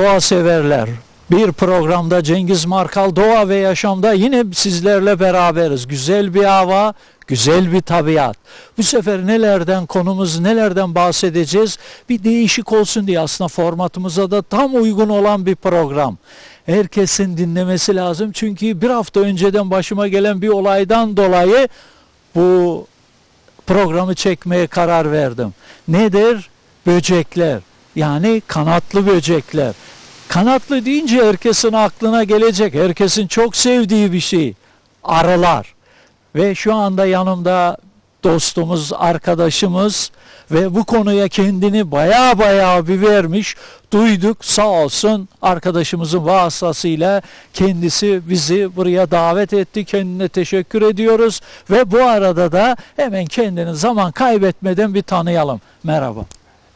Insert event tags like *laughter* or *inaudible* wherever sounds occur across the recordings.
Doğa severler. Bir programda Cengiz Markal Doğa ve Yaşam'da yine sizlerle beraberiz. Güzel bir hava, güzel bir tabiat. Bu sefer nelerden konumuz, nelerden bahsedeceğiz? Bir değişik olsun diye aslında formatımıza da tam uygun olan bir program. Herkesin dinlemesi lazım. Çünkü bir hafta önceden başıma gelen bir olaydan dolayı bu programı çekmeye karar verdim. Nedir? Böcekler. Yani kanatlı böcekler. Kanatlı deyince herkesin aklına gelecek. Herkesin çok sevdiği bir şey. Arılar. Ve şu anda yanımda dostumuz, arkadaşımız ve bu konuya kendini baya baya bir vermiş. Duyduk sağ olsun arkadaşımızın vasıtasıyla kendisi bizi buraya davet etti. Kendine teşekkür ediyoruz. Ve bu arada da hemen kendini zaman kaybetmeden bir tanıyalım. Merhaba.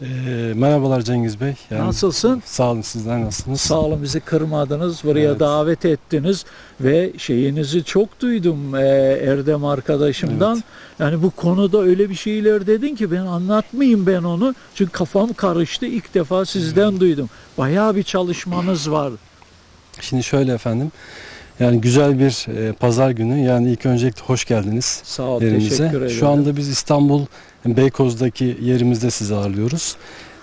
Ee, merhabalar Cengiz Bey. Yani, Nasılsın? Sağ olun sizler nasılsınız? Sağ olun bizi kırmadınız, buraya Evet. davet ettiniz ve şeyinizi çok duydum e, Erdem arkadaşımdan. Yani bu konuda öyle bir şeyler dedin ki ben anlatmayayım ben onu. Çünkü kafam karıştı ilk defa sizden duydum. Bayağı bir çalışmanız var. Şimdi şöyle efendim. Yani güzel bir e, pazar günü. Yani ilk öncelikle hoş geldiniz Sağ ol, yerimize. teşekkür ederim. Şu anda biz İstanbul Beykoz'daki yerimizde sizi ağırlıyoruz.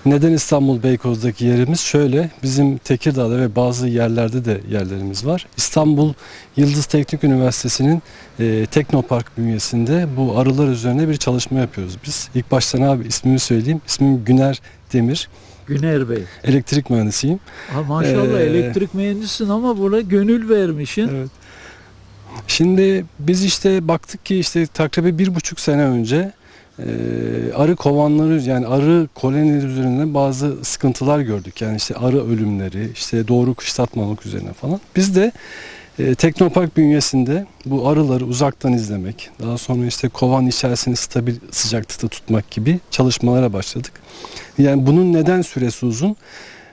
Neden İstanbul Beykoz'daki yerimiz? Şöyle, bizim Tekirdağ'da ve bazı yerlerde de yerlerimiz var. İstanbul Yıldız Teknik Üniversitesi'nin e, Teknopark bünyesinde bu arılar üzerine bir çalışma yapıyoruz biz. İlk baştan abi ismimi söyleyeyim. İsmim Güner Demir. Güner Bey. Elektrik mühendisiyim. Ha, maşallah Ee, elektrik mühendisisin ama buna gönül vermişsin. Evet. Şimdi biz işte baktık ki işte takribi bir buçuk sene önce e, arı kovanları yani arı kolonileri üzerinde bazı sıkıntılar gördük. Yani işte arı ölümleri, işte doğru kışlatmamak üzerine falan. Biz de e, Teknopark bünyesinde bu arıları uzaktan izlemek, daha sonra işte kovan içerisini stabil sıcaklıkta tutmak gibi çalışmalara başladık. Yani bunun neden süresi uzun?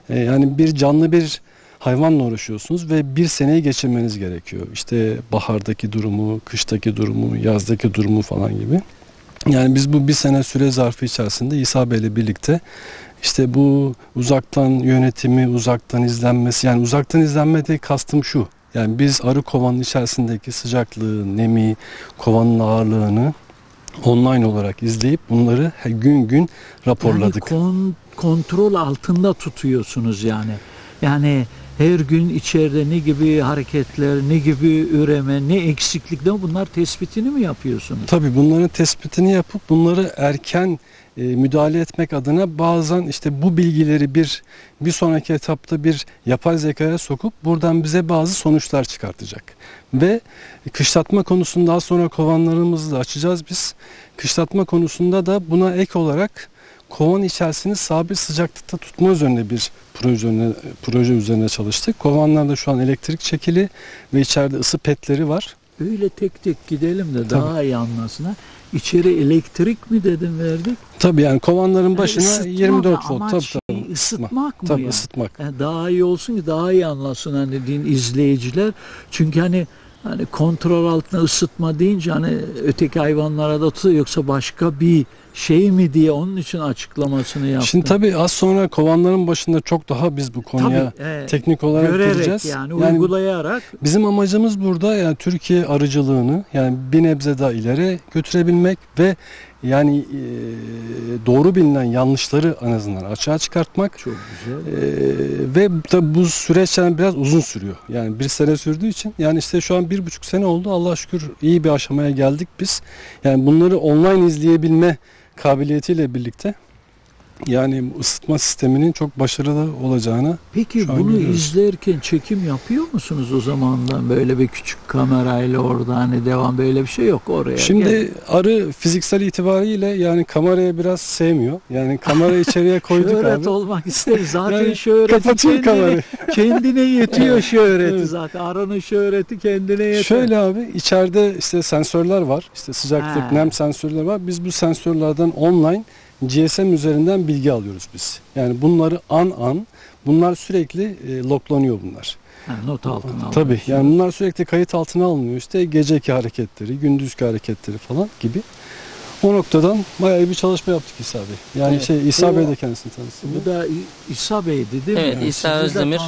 E, yani bir canlı bir hayvanla uğraşıyorsunuz ve bir seneyi geçirmeniz gerekiyor. İşte bahardaki durumu, kıştaki durumu, yazdaki durumu falan gibi. Yani biz bu bir sene süre zarfı içerisinde İsa Bey'le birlikte işte bu uzaktan yönetimi, uzaktan izlenmesi yani uzaktan izlenme de kastım şu. Yani biz arı kovanın içerisindeki sıcaklığı, nemi, kovanın ağırlığını online olarak izleyip bunları gün gün raporladık. Yani kon- kontrol altında tutuyorsunuz yani. Yani her gün içeride ne gibi hareketler, ne gibi üreme, ne eksiklikler bunlar tespitini mi yapıyorsunuz? Tabii bunların tespitini yapıp bunları erken e, müdahale etmek adına bazen işte bu bilgileri bir bir sonraki etapta bir yapay zekaya sokup buradan bize bazı sonuçlar çıkartacak. Ve kışlatma konusunda daha sonra kovanlarımızı da açacağız biz. Kışlatma konusunda da buna ek olarak kovan içerisini sabit sıcaklıkta tutma üzerine bir proje üzerine, proje üzerine çalıştık. Kovanlarda şu an elektrik çekili ve içeride ısı petleri var. Öyle tek tek gidelim de daha iyi anlasınlar. İçeri elektrik mi dedim verdik? Tabii yani kovanların Yani başına ısıtma 24 mı? volt. Tabii şey, tabii. ısıtmak mı Tabii yani? ısıtmak. Yani daha iyi olsun ki daha iyi anlasın hani din izleyiciler. Çünkü hani hani kontrol altında ısıtma deyince hani öteki hayvanlara da tutuyor yoksa başka bir şey mi diye onun için açıklamasını yaptım. Şimdi tabii az sonra kovanların başında çok daha biz bu konuya Tabii, e, teknik olarak görerek gireceğiz. yani, uygulayarak bizim amacımız burada yani Türkiye arıcılığını yani bir nebze daha ileri götürebilmek ve yani e, doğru bilinen yanlışları en azından açığa çıkartmak. çok güzel. Ee, ve tabii bu süreç yani biraz uzun sürüyor. Yani bir sene sürdüğü için yani işte şu an bir buçuk sene oldu. Allah şükür iyi bir aşamaya geldik biz. Yani bunları online izleyebilme kabiliyetiyle birlikte yani ısıtma sisteminin çok başarılı olacağını Peki bunu görüyoruz. izlerken çekim yapıyor musunuz o zamandan böyle bir küçük kamerayla orada hani devam böyle bir şey yok oraya. Şimdi Gel. arı fiziksel itibariyle yani kamerayı biraz sevmiyor. Yani kamera *laughs* içeriye koyduk şöhret abi. olmak ister. Zaten Yani şöhreti kapatıyor kendine, kamerayı. *laughs* kendine yetiyor şöhreti Evet. zaten. Aranın şöhreti kendine yeter. Şöyle abi içeride işte sensörler var. İşte sıcaklık, Ha. nem sensörleri var. Biz bu sensörlerden online GSM üzerinden bilgi alıyoruz biz. Yani bunları an an bunlar sürekli e, loglanıyor bunlar. Ha, not altına Tabii alıyorsunuz. yani bunlar sürekli kayıt altına alınıyor. İşte geceki hareketleri, gündüzki hareketleri falan gibi. O noktadan bayağı bir çalışma yaptık İsa Bey. Yani Evet. şey İsa O- Bey de kendisini tanısın. Bu da İsa Bey'di değil mi? Evet, İsa Sizi Özdemir.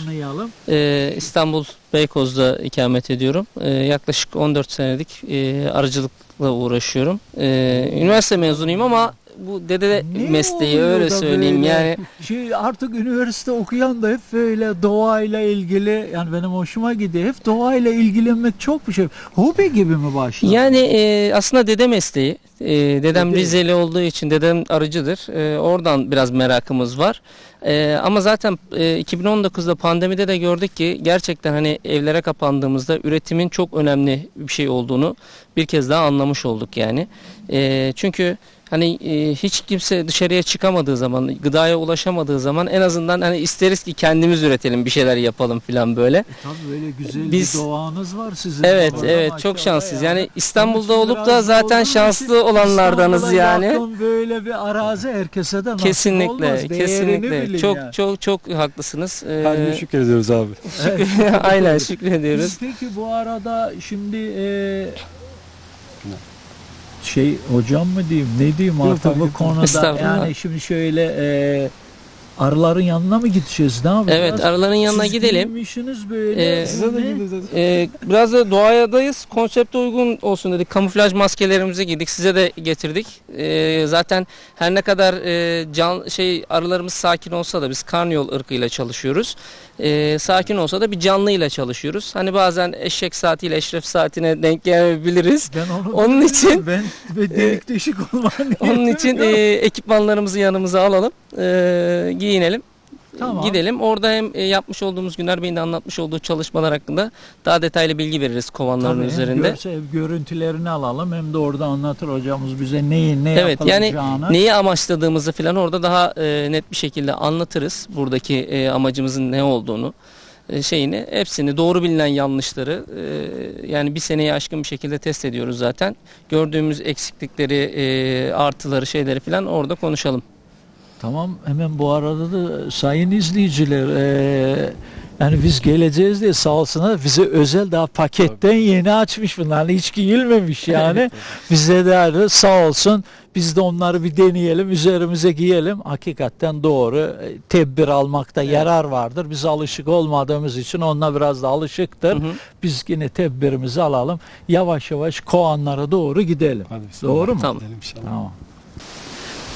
Ee, İstanbul Beykoz'da ikamet ediyorum. Ee, yaklaşık 14 senelik e, arıcılıkla uğraşıyorum. Ee, üniversite mezunuyum ama bu dede Ne mesleği öyle söyleyeyim böyle? yani. Şey artık üniversite okuyan da hep böyle doğayla ilgili yani benim hoşuma gidiyor. Hep doğayla ilgilenmek çok bir şey. Hobi gibi mi başladı? Yani e, aslında dede mesleği. E, dedem Dede. Rizeli olduğu için dedem arıcıdır. E, oradan biraz merakımız var. E, ama zaten e, 2019'da pandemide de gördük ki gerçekten hani evlere kapandığımızda üretimin çok önemli bir şey olduğunu bir kez daha anlamış olduk yani. E, çünkü hani e, hiç kimse dışarıya çıkamadığı zaman, gıdaya ulaşamadığı zaman en azından hani isteriz ki kendimiz üretelim, bir şeyler yapalım falan böyle. E, Tabii böyle güzel Biz- bir doğanız var sizin. Evet evet çok şanslıyız. Yani İstanbul'da olup da zaten şanslı olanlardanız yani. böyle bir arazi herkese de Kesinlikle, olmaz. Değerini kesinlikle. bilin Çok yani. çok çok haklısınız. Ee, Hadi şükrediyoruz abi. Evet. *laughs* aynen şükrediyoruz. Biz peki bu arada şimdi e, şey hocam mı diyeyim ne diyeyim artık bu konuda? Yani şimdi şöyle e, arıların yanına mı gideceğiz ne yapacağız? Evet arıların yanına Siz gidelim. giyinmişsiniz böyle. Ee, bu Size de ne? gideceğiz. Ee, biraz da doğayadayız. Konsepte uygun olsun dedik. Kamuflaj maskelerimizi giydik. Size de getirdik. Ee, zaten her ne kadar e, can şey arılarımız sakin olsa da biz karnıyol ırkıyla çalışıyoruz. Ee, sakin olsa da bir canlıyla çalışıyoruz. Hani bazen eşek saatiyle eşref saatine denk gelebiliriz. Ben onu Onun için- ben, ben delik deşik olman Onun için e, ekipmanlarımızı yanımıza alalım. e, giyinelim. Tamam. Gidelim. Orada hem e, yapmış olduğumuz Güner Bey'in de anlatmış olduğu çalışmalar hakkında daha detaylı bilgi veririz kovanların Tabii, üzerinde. görsel görüntülerini alalım hem de orada anlatır hocamız bize neyi ne Evet, yani. Neyi amaçladığımızı falan orada daha e, net bir şekilde anlatırız. Buradaki e, amacımızın ne olduğunu e, şeyini hepsini doğru bilinen yanlışları e, yani bir seneyi aşkın bir şekilde test ediyoruz zaten. Gördüğümüz eksiklikleri, e, artıları, şeyleri falan orada konuşalım. Tamam hemen bu arada da sayın izleyiciler eee, yani biz geleceğiz diye sağ olsunlar bize özel daha paketten yeni açmış bunlar. Hiç giyilmemiş *laughs* yani. Bize de sağ olsun. Biz de onları bir deneyelim üzerimize giyelim. Hakikaten doğru. E, tedbir almakta yarar vardır. Biz alışık olmadığımız için onunla biraz da alışıktır. Hı hı. biz yine tedbirimizi alalım. Yavaş yavaş kovanlara doğru gidelim. Hadi. Doğru mu? Tamam. Tamam.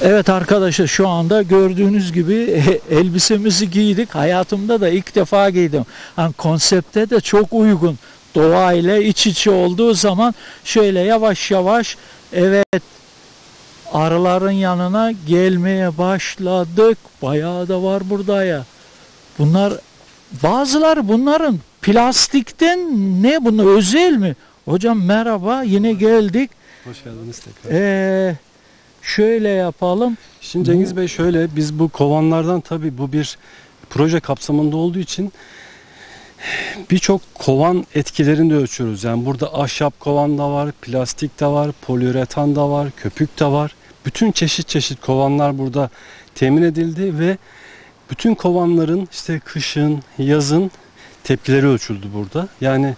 Evet arkadaşlar şu anda gördüğünüz gibi *laughs* elbisemizi giydik. Hayatımda da ilk defa giydim. Hani konsepte de çok uygun. Doğa ile iç içe olduğu zaman şöyle yavaş yavaş evet arıların yanına gelmeye başladık. Bayağı da var burada ya. Bunlar bazıları bunların plastikten ne bunu özel mi? Hocam merhaba yine geldik. Hoş geldiniz tekrar. Ee, şöyle yapalım. Şimdi Cengiz Bey şöyle biz bu kovanlardan tabii bu bir proje kapsamında olduğu için birçok kovan etkilerini de ölçüyoruz. Yani burada ahşap kovan da var, plastik de var, poliüretan da var, köpük de var. Bütün çeşit çeşit kovanlar burada temin edildi ve bütün kovanların işte kışın, yazın tepkileri ölçüldü burada. Yani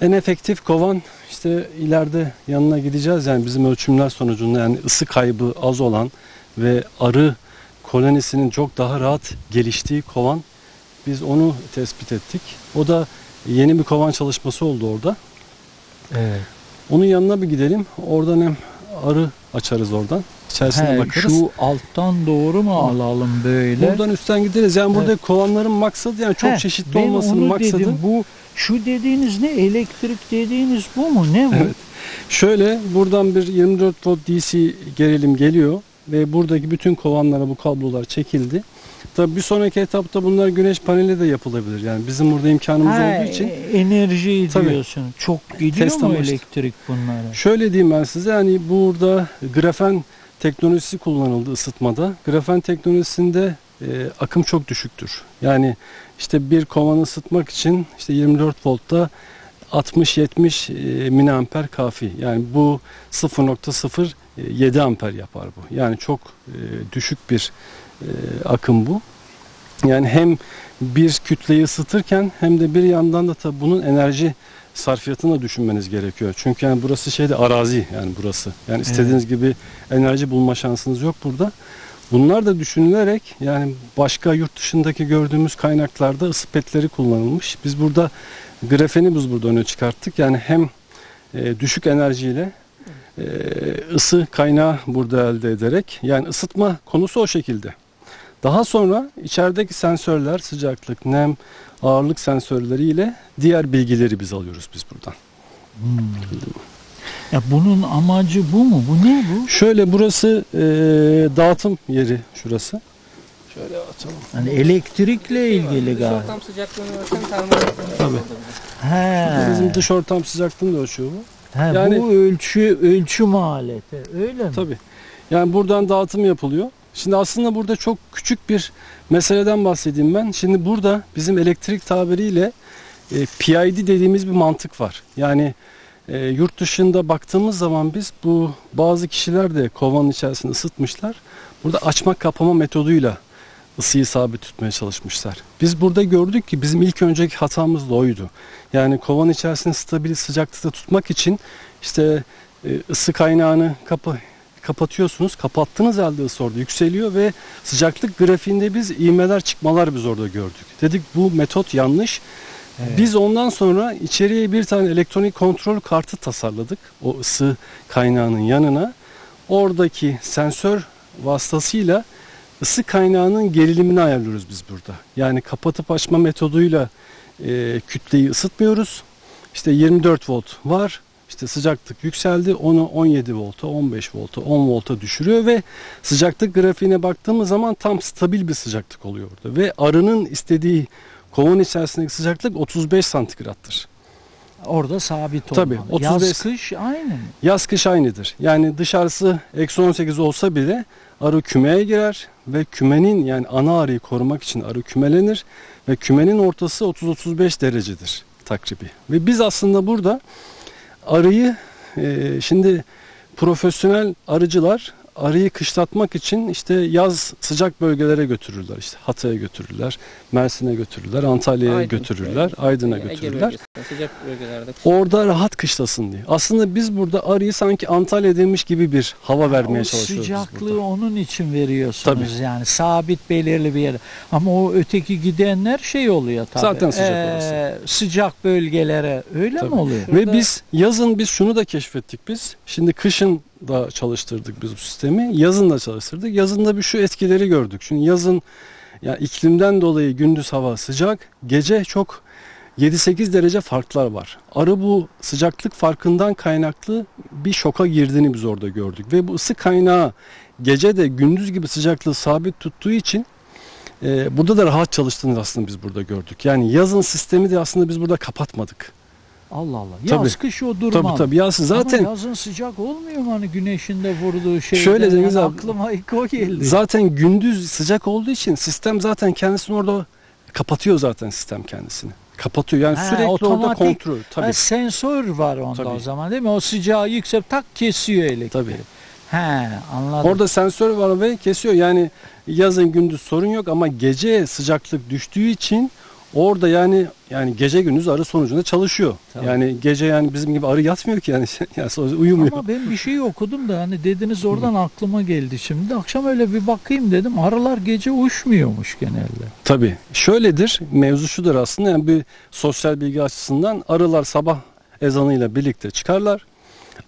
en efektif kovan işte ileride yanına gideceğiz yani bizim ölçümler sonucunda yani ısı kaybı az olan ve arı kolonisinin çok daha rahat geliştiği kovan biz onu tespit ettik. O da yeni bir kovan çalışması oldu orada. Evet. Onun yanına bir gidelim. Oradan hem arı açarız oradan. İçerisine He, bakarız. şu alttan doğru mu alalım böyle? Buradan üstten gideriz. Yani burada kovanların maksadı yani çok He, çeşitli olmasının maksadı. Dedim, bu şu dediğiniz ne? Elektrik dediğiniz bu mu? Ne bu? Evet. Şöyle buradan bir 24 volt DC gerilim geliyor ve buradaki bütün kovanlara bu kablolar çekildi. Tabii bir sonraki etapta bunlar güneş paneli de yapılabilir. Yani bizim burada imkanımız Ha, olduğu için e- enerji Tabii. diyorsun. Çok gidiyor Test mu amaçlı. elektrik bunlara? şöyle diyeyim ben size hani burada grafen teknolojisi kullanıldı ısıtmada. Grafen teknolojisinde e, akım çok düşüktür. Yani işte bir kovanı ısıtmak için işte 24 voltta 60-70 e, miliamper kafi. Yani bu 0.07 amper yapar bu. Yani çok e, düşük bir e, akım bu. Yani hem bir kütleyi ısıtırken hem de bir yandan da tabii bunun enerji sarfiyatını da düşünmeniz gerekiyor. Çünkü yani burası şeyde arazi yani burası. Yani istediğiniz gibi enerji bulma şansınız yok burada. Bunlar da düşünülerek yani başka yurt dışındaki gördüğümüz kaynaklarda ısı petleri kullanılmış. Biz burada grafeni biz burada öne çıkarttık. Yani hem e, düşük enerjiyle e, ısı kaynağı burada elde ederek yani ısıtma konusu o şekilde. Daha sonra içerideki sensörler sıcaklık, nem, ağırlık sensörleriyle diğer bilgileri biz alıyoruz biz buradan. Hmm. Ya bunun amacı bu mu? Bu ne bu? Şöyle burası e, dağıtım yeri şurası. Şöyle açalım. Yani elektrikle ilgili galiba. Ortam sıcaklığını ölçen termometre. Tabii. He. Bizim dış ortam sıcaklığını da ölçüyor bu. He, yani- bu ölçü ölçüm aleti. Öyle mi? Tabii. Yani buradan dağıtım yapılıyor. Şimdi aslında burada çok küçük bir meseleden bahsedeyim ben. Şimdi burada bizim elektrik tabiriyle e, PID dediğimiz bir mantık var. Yani e, yurt dışında baktığımız zaman biz bu bazı kişiler de kovanın içerisinde ısıtmışlar. Burada açma kapama metoduyla ısıyı sabit tutmaya çalışmışlar. Biz burada gördük ki bizim ilk önceki hatamız da oydu. Yani kovanın içerisinde stabil sıcaklıkta tutmak için işte e, ısı kaynağını kapı kapatıyorsunuz. Kapattığınız halde ısı orada yükseliyor ve sıcaklık grafiğinde biz ivmeler çıkmalar biz orada gördük. Dedik bu metot yanlış. Evet. Biz ondan sonra içeriye bir tane elektronik kontrol kartı tasarladık. O ısı kaynağının yanına. Oradaki sensör vasıtasıyla ısı kaynağının gerilimini ayarlıyoruz biz burada. Yani kapatıp açma metoduyla e, kütleyi ısıtmıyoruz. İşte 24 volt var. İşte sıcaklık yükseldi. Onu 17 volta, 15 volta, 10 volta düşürüyor ve sıcaklık grafiğine baktığımız zaman tam stabil bir sıcaklık oluyor orada. Ve arının istediği kovan içerisindeki sıcaklık 35 santigrattır. Orada sabit Tabii, olmalı. 35 Yaz kış aynı mı? Yaz kış aynıdır. Yani dışarısı eksi 18 olsa bile arı kümeye girer ve kümenin yani ana arıyı korumak için arı kümelenir ve kümenin ortası 30-35 derecedir takribi. Ve biz aslında burada arıyı e, şimdi profesyonel arıcılar arıyı kışlatmak için işte yaz sıcak bölgelere götürürler. İşte Hatay'a götürürler, Mersin'e götürürler, Antalya'ya Aydın. götürürler, Aydın'a götürürler. sıcak bölgelerde. Orada rahat kışlasın diye. Aslında biz burada arıyı sanki Antalya'daymış gibi bir hava vermeye o çalışıyoruz sıcaklığı burada. onun için veriyorsunuz yani sabit belirli bir yere. Ama o öteki gidenler şey oluyor tabii. Zaten sıcak Ee, orası. Sıcak bölgelere öyle Tabii. mi oluyor? Ve biz yazın biz şunu da keşfettik biz. Şimdi kışın da çalıştırdık biz bu sistemi. Yazın da çalıştırdık. Yazın da bir şu etkileri gördük. Şimdi yazın yani iklimden dolayı gündüz hava sıcak, gece çok 7-8 derece farklar var. Arı bu sıcaklık farkından kaynaklı bir şoka girdiğini biz orada gördük. Ve bu ısı kaynağı gece de gündüz gibi sıcaklığı sabit tuttuğu için e, burada da rahat çalıştığını aslında biz burada gördük. Yani yazın sistemi de aslında biz burada kapatmadık. Allah Allah. Yaz Tabii. kış o durmaz. Tabii tabii yaz zaten Ama yazın sıcak olmuyor mu hani güneşin de vurduğu şey. Şöyle Cengiz abi, Aklıma ilk o geldi. Zaten gündüz sıcak olduğu için sistem zaten kendisini orada kapatıyor zaten sistem kendisini. Kapatıyor yani Ha, sürekli orada otomatik. kontrol. Tabii. Ha, sensör var onda Tabii. o zaman değil mi? O sıcağı yüksek tak kesiyor elektriği. Tabii. He anladım. Orada sensör var ve kesiyor. Yani yazın gündüz sorun yok ama gece sıcaklık düştüğü için orada yani yani gece gündüz arı sonucunda çalışıyor. Tabii. Yani gece yani bizim gibi arı yatmıyor ki yani, *laughs* yani uyumuyor. Ama ben bir şey okudum da hani dediniz oradan aklıma geldi şimdi. Akşam öyle bir bakayım dedim. Arılar gece uçmuyormuş genelde. Tabii. Şöyledir. Mevzu şudur aslında. Yani bir sosyal bilgi açısından arılar sabah ezanıyla birlikte çıkarlar.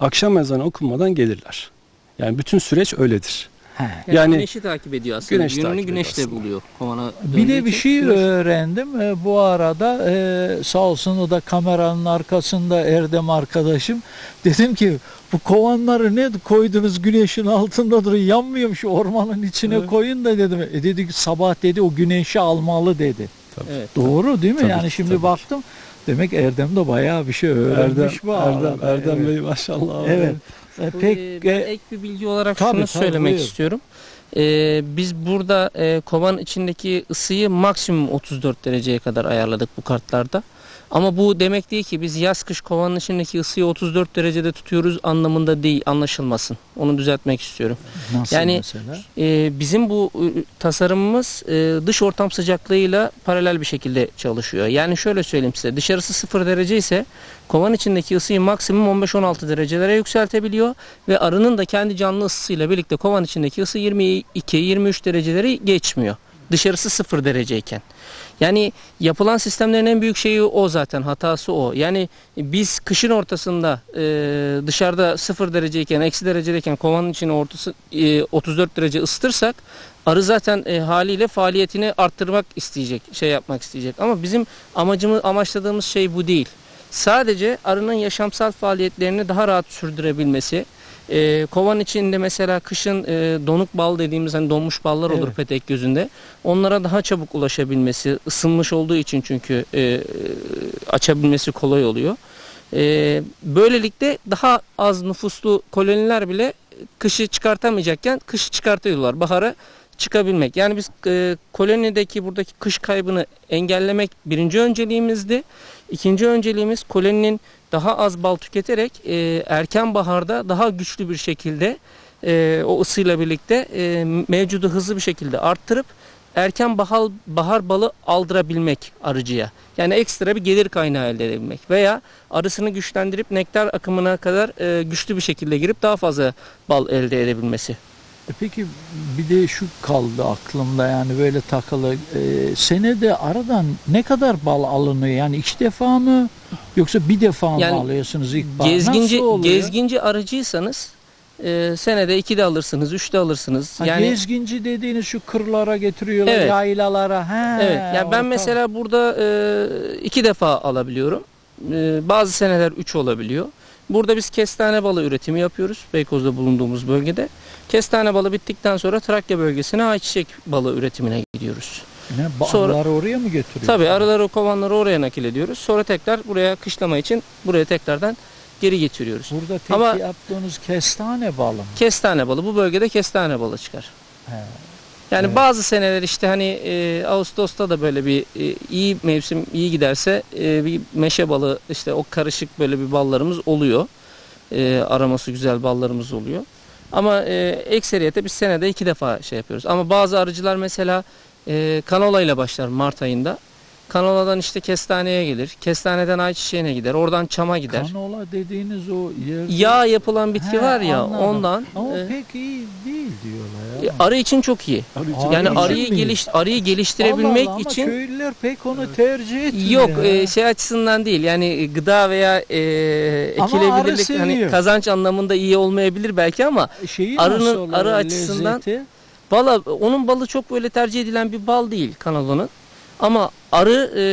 Akşam ezanı okunmadan gelirler. Yani bütün süreç öyledir. He. Yani, Yani- güneşi takip ediyor aslında. Güneş Yönünü aslında. buluyor kovana. Bir de bir şey güneş- öğrendim. E, bu arada e, sağ olsun o da kameranın arkasında Erdem arkadaşım. Dedim ki bu kovanları ne koydunuz güneşin altında duruyor yanmıyor mu şu ormanın içine Evet. koyun da dedim. E dedi ki sabah dedi o güneşi almalı dedi. Evet. Doğru değil mi? Tabii, yani şimdi tabii. baktım. Demek Erdem de bayağı bir şey öğrenmiş Erdem, bu Erdem. Erdem evet. Bey maşallah. Evet. E, pek e, ben e, ek bir bilgi olarak Tabii, şunu tabii, söylemek buyur. istiyorum. E, biz burada e, kovan içindeki ısıyı maksimum 34 dereceye kadar ayarladık bu kartlarda. Ama bu demek değil ki biz yaz kış kovanın içindeki ısıyı 34 derecede tutuyoruz anlamında değil anlaşılmasın. Onu düzeltmek istiyorum. Nasıl Yani- mesela? Ee, bizim bu e, tasarımımız e, dış ortam sıcaklığıyla paralel bir şekilde çalışıyor. Yani şöyle söyleyeyim size dışarısı 0 derece ise kovan içindeki ısıyı maksimum 15-16 derecelere yükseltebiliyor ve arının da kendi canlı ısısıyla birlikte kovan içindeki ısı 22-23 dereceleri geçmiyor. Dışarısı 0 dereceyken. Yani yapılan sistemlerin en büyük şeyi o zaten hatası o. Yani biz kışın ortasında e, dışarıda 0 dereceyken eksi derecedeyken kovanın içine ortası e, 34 derece ısıtırsak arı zaten e, haliyle faaliyetini arttırmak isteyecek, şey yapmak isteyecek. Ama bizim amacımız amaçladığımız şey bu değil. Sadece arının yaşamsal faaliyetlerini daha rahat sürdürebilmesi. E, kovan içinde mesela kışın e, donuk bal dediğimiz hani donmuş ballar olur Evet. petek gözünde. Onlara daha çabuk ulaşabilmesi, ısınmış olduğu için çünkü e, açabilmesi kolay oluyor. E, böylelikle daha az nüfuslu koloniler bile kışı çıkartamayacakken kışı çıkartıyorlar. Bahara çıkabilmek. Yani biz e, kolonideki buradaki kış kaybını engellemek birinci önceliğimizdi. İkinci önceliğimiz koloninin daha az bal tüketerek e, erken baharda daha güçlü bir şekilde e, o ısıyla birlikte e, mevcudu hızlı bir şekilde arttırıp erken bahar, bahar balı aldırabilmek arıcıya. Yani ekstra bir gelir kaynağı elde edebilmek veya arısını güçlendirip nektar akımına kadar e, güçlü bir şekilde girip daha fazla bal elde edebilmesi. E Peki bir de şu kaldı aklımda yani böyle takılı. Ee, senede aradan ne kadar bal alınıyor? Yani iki defa mı yoksa bir defa mı Yani alıyorsunuz ilk bal? Gezginci gezginci arıcıysanız e, senede iki de alırsınız, üç de alırsınız. Ha, yani gezginci dediğiniz şu kırlara getiriyorlar, Evet. yaylalara. He, Evet. Yani ben mesela burada e, iki defa alabiliyorum. E, bazı seneler üç olabiliyor. Burada biz kestane balı üretimi yapıyoruz Beykoz'da bulunduğumuz bölgede. Kestane balı bittikten sonra Trakya bölgesine ayçiçek balı üretimine gidiyoruz. Ne, ba- Sonra- arıları oraya mı götürüyor? Tabii arıları kovanları oraya nakil ediyoruz. Sonra tekrar buraya kışlama için buraya tekrardan geri getiriyoruz. Burada tek Ama- yaptığınız kestane balı mı? Kestane balı bu bölgede kestane balı çıkar. He. Yani Evet. bazı seneler işte hani e, Ağustos'ta da böyle bir e, iyi mevsim iyi giderse e, bir meşe balı işte o karışık böyle bir ballarımız oluyor. E, araması güzel ballarımız oluyor. Ama e, ekseriyete biz senede iki defa şey yapıyoruz. Ama bazı arıcılar mesela e, kanola ile başlar Mart ayında. Kanoladan işte kestaneye gelir. Kestaneden ayçiçeğine gider. Oradan çama gider. Kanola dediğiniz o yer... Yağ yapılan bitki He, var ya anladım. ondan Ama e, pek iyi değil diyorlar e, ya. arı için çok iyi. Arı Yani için arıyı mi? geliş arıyı geliştirebilmek Allah Allah, için Ama köylüler pek onu tercih etmiyor. Yok ya. e, şey açısından değil yani gıda veya e, Ama arı ekilebilirlik hani seviyor. kazanç anlamında iyi olmayabilir belki ama Şeyi arının- oluyor, arı açısından- lezzeti? valla onun balı çok böyle tercih edilen bir bal değil kanalının. Ama arı e,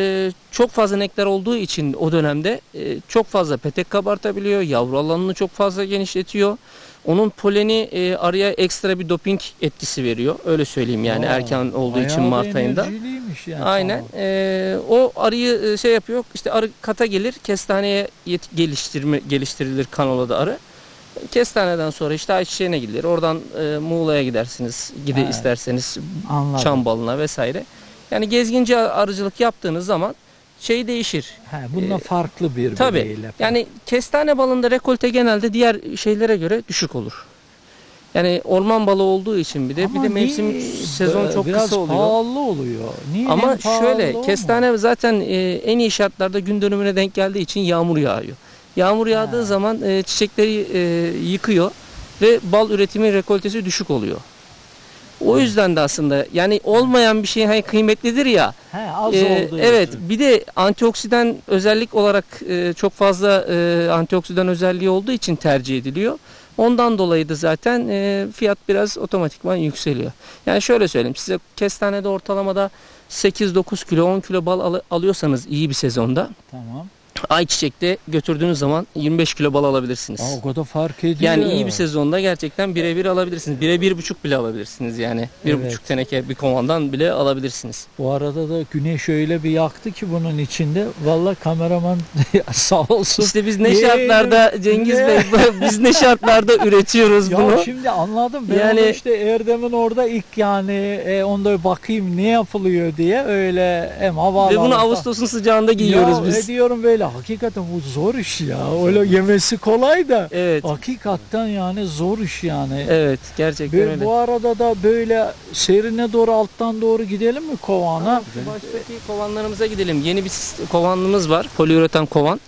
çok fazla nektar olduğu için o dönemde e, çok fazla petek kabartabiliyor. Yavru alanını çok fazla genişletiyor. Onun poleni e, arıya ekstra bir doping etkisi veriyor. Öyle söyleyeyim yani Aa, erken olduğu için Mart da ayında. yani. Aynen. Ee, o arıyı e, şey yapıyor. İşte arı kata gelir. Kestaneye yet- geliştirme geliştirilir kanolada arı. Kestaneden sonra işte ayçiçeğine gidilir. Oradan e, Muğla'ya gidersiniz. Gide Evet. isterseniz Anladım. çam balına vesaire. Yani gezginci arıcılık yaptığınız zaman şey değişir. He, bundan Ee, farklı bir tabii. Yani kestane balında rekolte genelde diğer şeylere göre düşük olur. Yani orman balı olduğu için bir de bir Ama de mevsim niye- sezon çok biraz kısa oluyor. pahalı oluyor. Niye Ama şöyle mu? kestane zaten e, en iyi şartlarda gün dönümüne denk geldiği için yağmur yağıyor. Yağmur yağdığı Ha. zaman e, çiçekleri e, yıkıyor ve bal üretimi rekoltesi düşük oluyor. O yüzden de aslında yani olmayan bir şey hani kıymetlidir ya. He, az e, olduğu evet için. bir de antioksidan özellik olarak e, çok fazla e, antioksidan özelliği olduğu için tercih ediliyor. Ondan dolayı da zaten e, fiyat biraz otomatikman yükseliyor. Yani şöyle söyleyeyim size kestanede ortalamada 8-9 kilo 10 kilo bal al- alıyorsanız iyi bir sezonda Tamam. Ayçiçek'te götürdüğünüz zaman 25 kilo bal alabilirsiniz. Aa, o kadar fark ediyor. Yani iyi bir sezonda gerçekten birebir alabilirsiniz. Bire bir buçuk bile alabilirsiniz yani. Bir Evet. buçuk teneke bir kovandan bile alabilirsiniz. Bu arada da güneş öyle bir yaktı ki bunun içinde. Vallahi kameraman *laughs* sağ olsun. İşte biz ne Yeğenim, şartlarda Cengiz ne? Bey biz ne şartlarda üretiyoruz Ya bunu. şimdi anladım. Ben Yani- işte Erdem'in orada ilk yani e, onda bakayım ne yapılıyor diye öyle hem Ve havaalanında. bunu Ağustos'un sıcağında giyiyoruz ya, biz. e, diyorum böyle hakikaten bu zor iş ya. Öyle yemesi kolay da. Evet. Hakikaten yani zor iş yani. Evet gerçekten Ve öyle. bu arada da böyle serine doğru alttan doğru gidelim mi kovana? Şu baştaki kovanlarımıza gidelim. Yeni bir kovanımız var. Poliüretan kovan.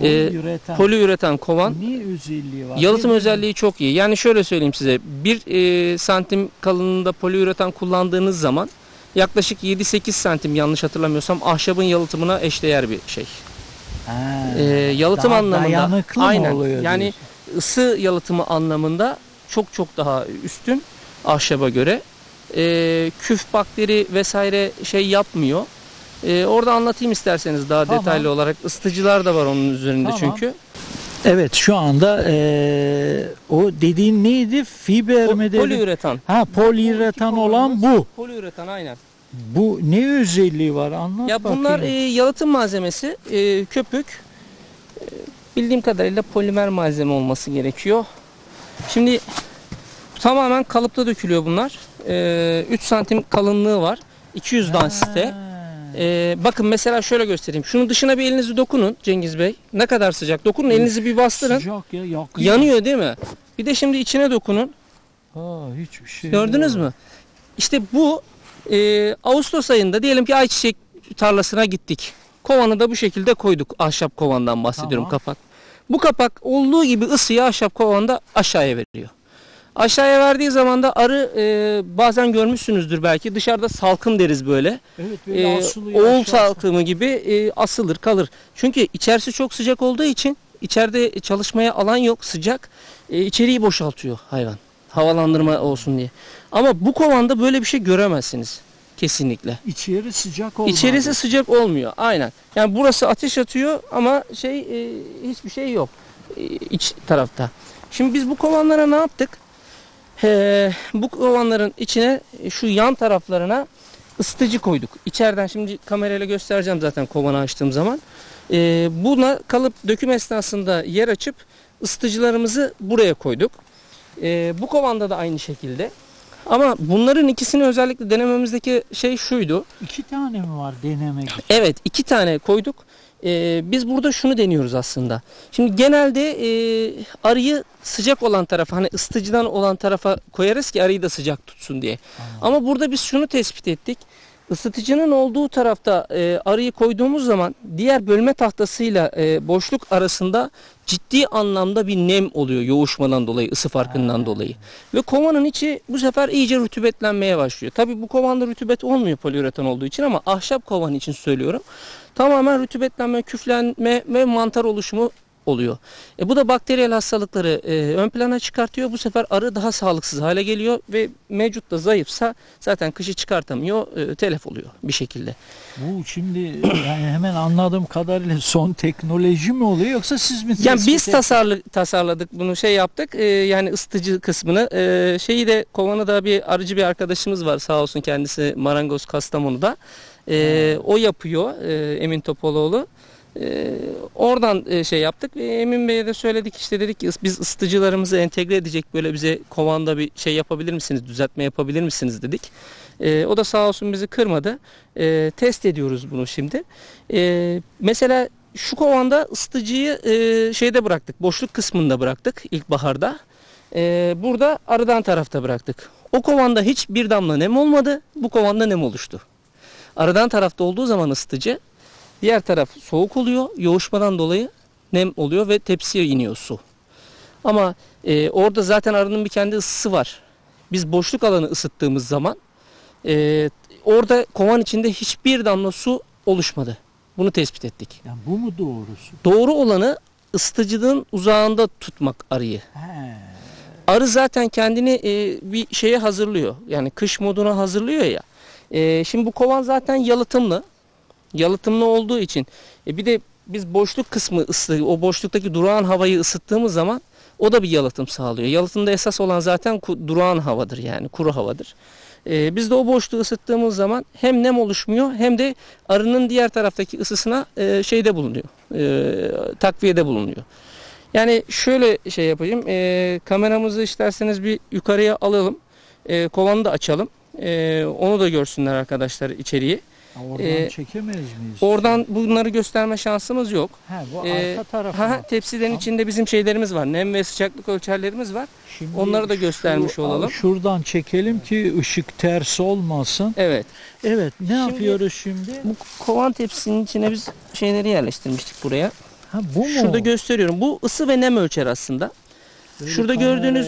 Ee, Poliüreten. Poliüretan kovan. Ne özelliği var? Yalıtım Ne- özelliği çok iyi. Yani şöyle söyleyeyim size. Bir e, santim kalınlığında poliüretan kullandığınız zaman yaklaşık 7-8 santim yanlış hatırlamıyorsam ahşabın yalıtımına eşdeğer bir şey. Ha, E, yalıtım daha anlamında dayanıklı mı aynen. oluyor yani diyorsun? ısı yalıtımı anlamında çok çok daha üstün ahşaba göre. E, küf bakteri vesaire şey yapmıyor. E, orada anlatayım isterseniz daha Tamam. detaylı olarak. Isıtıcılar da var onun üzerinde Tamam. çünkü. Evet şu anda eee, o dediğin neydi? Fiber Po- mi dedin? poliüretan. Ha poliüretan olan bu. Poliüretan aynen. Bu ne özelliği var anlat Ya bunlar e, yalıtım malzemesi, e, köpük. E, bildiğim kadarıyla polimer malzeme olması gerekiyor. Şimdi tamamen kalıpta dökülüyor bunlar. E, 3 santim kalınlığı var. 200 dansite. E, bakın mesela şöyle göstereyim. Şunun dışına bir elinizi dokunun Cengiz Bey. Ne kadar sıcak. Dokunun elinizi bir bastırın. Sıcak ya yakıyor. Yanıyor değil mi? Bir de şimdi içine dokunun. Ha, hiçbir şey Gördünüz yok. mü? İşte bu e, Ağustos ayında diyelim ki ayçiçek tarlasına gittik. Kovanı da bu şekilde koyduk. Ahşap kovandan bahsediyorum Tamam. kapak. Bu kapak olduğu gibi ısıyı ahşap kovanda aşağıya veriyor. Aşağıya verdiği zaman da arı e, bazen görmüşsünüzdür belki dışarıda salkım deriz böyle. Evet böyle E, asılıyor. oğul aşağı. salkımı gibi e, asılır kalır. Çünkü içerisi çok sıcak olduğu için içeride çalışmaya alan yok sıcak. E, içeriği boşaltıyor hayvan. Havalandırma olsun diye. Ama bu kovanda böyle bir şey göremezsiniz. Kesinlikle. İçeri sıcak olmalı. İçerisi sıcak olmuyor. Aynen. Yani burası ateş atıyor ama şey e, hiçbir şey yok. E, iç tarafta. Şimdi biz bu kovanlara ne yaptık? Ee, bu kovanların içine e, şu yan taraflarına ısıtıcı koyduk. İçeriden şimdi kamerayla göstereceğim zaten kovanı açtığım zaman. Ee, buna kalıp döküm esnasında yer açıp ısıtıcılarımızı buraya koyduk. Ee, bu kovanda da aynı şekilde. Ama bunların ikisini özellikle denememizdeki şey şuydu. İki tane mi var denemek? Evet iki tane koyduk. Ee, biz burada şunu deniyoruz aslında. Şimdi genelde e, arıyı sıcak olan tarafa hani ısıtıcıdan olan tarafa koyarız ki arıyı da sıcak tutsun diye. Ama burada biz şunu tespit ettik. Isıtıcının olduğu tarafta e, arıyı koyduğumuz zaman diğer bölme tahtasıyla e, boşluk arasında ciddi anlamda bir nem oluyor yoğuşmadan dolayı, ısı farkından Ha. dolayı. Ve kovanın içi bu sefer iyice rütubetlenmeye başlıyor. Tabii bu kovanda rütubet olmuyor poliüretan olduğu için ama ahşap kovan için söylüyorum. Tamamen rütubetlenme, küflenme ve mantar oluşumu oluyor. E bu da bakteriyel hastalıkları e, ön plana çıkartıyor. Bu sefer arı daha sağlıksız hale geliyor ve mevcut da zayıfsa zaten kışı çıkartamıyor, e, telef oluyor bir şekilde. Bu şimdi yani hemen anladığım kadarıyla son teknoloji mi oluyor yoksa siz mi Yani biz tasarlı, tasarladık bunu şey yaptık e, yani ısıtıcı kısmını e, şeyi de kovanı da bir arıcı bir arkadaşımız var sağ olsun kendisi Marangoz Kastamonu'da E, o yapıyor e, Emin Topaloğlu. E, oradan e, şey yaptık ve Emin Bey'e de söyledik işte dedik ki biz ısıtıcılarımızı entegre edecek böyle bize kovanda bir şey yapabilir misiniz düzeltme yapabilir misiniz dedik. E, o da sağ olsun bizi kırmadı. E, test ediyoruz bunu şimdi. Mesela şu kovanda ısıtıcıyı e, şeyde bıraktık. Boşluk kısmında bıraktık ilkbaharda. E, burada arıdan tarafta bıraktık. O kovanda hiç bir damla nem olmadı. Bu kovanda nem oluştu. Arıdan tarafta olduğu zaman ısıtıcı diğer taraf soğuk oluyor. Yoğuşmadan dolayı nem oluyor ve tepsiye iniyor su. Ama e, orada zaten arının bir kendi ısısı var. Biz boşluk alanı ısıttığımız zaman e, orada kovan içinde hiçbir damla su oluşmadı. Bunu tespit ettik. Yani bu mu doğrusu? Doğru olanı ısıtıcının uzağında tutmak arıyı. He. Arı zaten kendini e, bir şeye hazırlıyor. Yani kış moduna hazırlıyor ya. E, şimdi bu kovan zaten yalıtımlı. Yalıtımlı olduğu için. E, bir de biz boşluk kısmı ısı, o boşluktaki durağan havayı ısıttığımız zaman o da bir yalıtım sağlıyor. Yalıtımda esas olan zaten durağan havadır yani kuru havadır. Ee, biz de o boşluğu ısıttığımız zaman hem nem oluşmuyor hem de arının diğer taraftaki ısısına e, şeyde bulunuyor. E, takviyede bulunuyor. Yani şöyle şey yapayım. e, kameramızı isterseniz bir yukarıya alalım. E, kovanı da açalım. E, onu da görsünler arkadaşlar içeriği. Ha, Oradan Ee, çekemeyiz miyiz? Oradan bunları gösterme şansımız yok. Ha, bu Ee, arka tarafı. Ha, tepsilerin Tamam. içinde bizim şeylerimiz var. Nem ve sıcaklık ölçerlerimiz var. Şimdi onları da şu- göstermiş al, olalım. Şuradan çekelim ki ışık ters olmasın. Evet. Evet ne Şimdi- yapıyoruz şimdi? Bu kovan tepsinin içine biz şeyleri yerleştirmiştik buraya. Ha, bu mu? Şurada gösteriyorum. Bu ısı ve nem ölçer aslında. Böyle Şurada gördüğünüz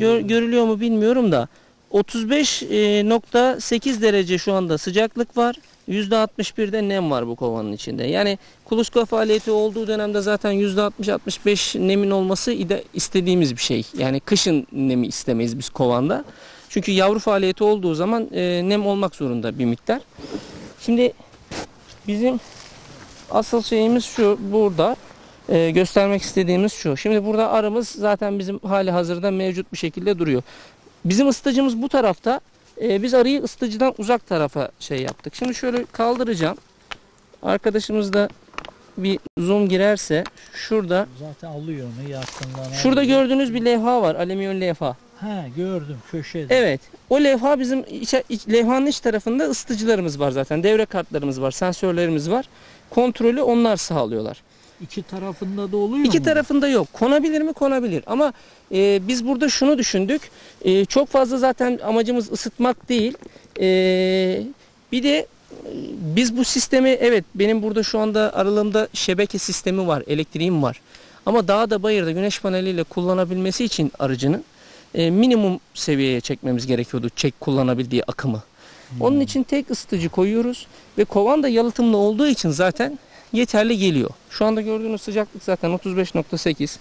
gör- görülüyor mu bilmiyorum da 35.8 derece şu anda sıcaklık var. %61'de nem var bu kovanın içinde. Yani kuluçka faaliyeti olduğu dönemde zaten %60-65 nemin olması istediğimiz bir şey. Yani kışın nemi istemeyiz biz kovanda. Çünkü yavru faaliyeti olduğu zaman e, nem olmak zorunda bir miktar. Şimdi bizim asıl şeyimiz şu burada e, göstermek istediğimiz şu. Şimdi burada arımız zaten bizim hali hazırda mevcut bir şekilde duruyor. Bizim ısıtıcımız bu tarafta. E, biz arıyı ısıtıcıdan uzak tarafa şey yaptık. Şimdi şöyle kaldıracağım. Arkadaşımız da bir zoom girerse şurada Zaten alıyor onu yakından. şurada alıyor. gördüğünüz bir levha var. Alüminyum levha. Ha gördüm köşede. Evet. O levha bizim içe, iç- levhanın iç tarafında ısıtıcılarımız var zaten. Devre kartlarımız var, sensörlerimiz var. Kontrolü onlar sağlıyorlar. İki tarafında da oluyor İki mu? tarafında yok. Konabilir mi? Konabilir. Ama e, biz burada şunu düşündük. E, çok fazla zaten amacımız ısıtmak değil. E, bir de e, biz bu sistemi evet benim burada şu anda aralığımda şebeke sistemi var. Elektriğim var. Ama dağda bayırda güneş paneliyle kullanabilmesi için arıcının e, minimum seviyeye çekmemiz gerekiyordu. Çek kullanabildiği akımı. Onun için tek ısıtıcı koyuyoruz ve kovan da yalıtımlı olduğu için zaten yeterli geliyor. Şu anda gördüğünüz sıcaklık zaten 35.8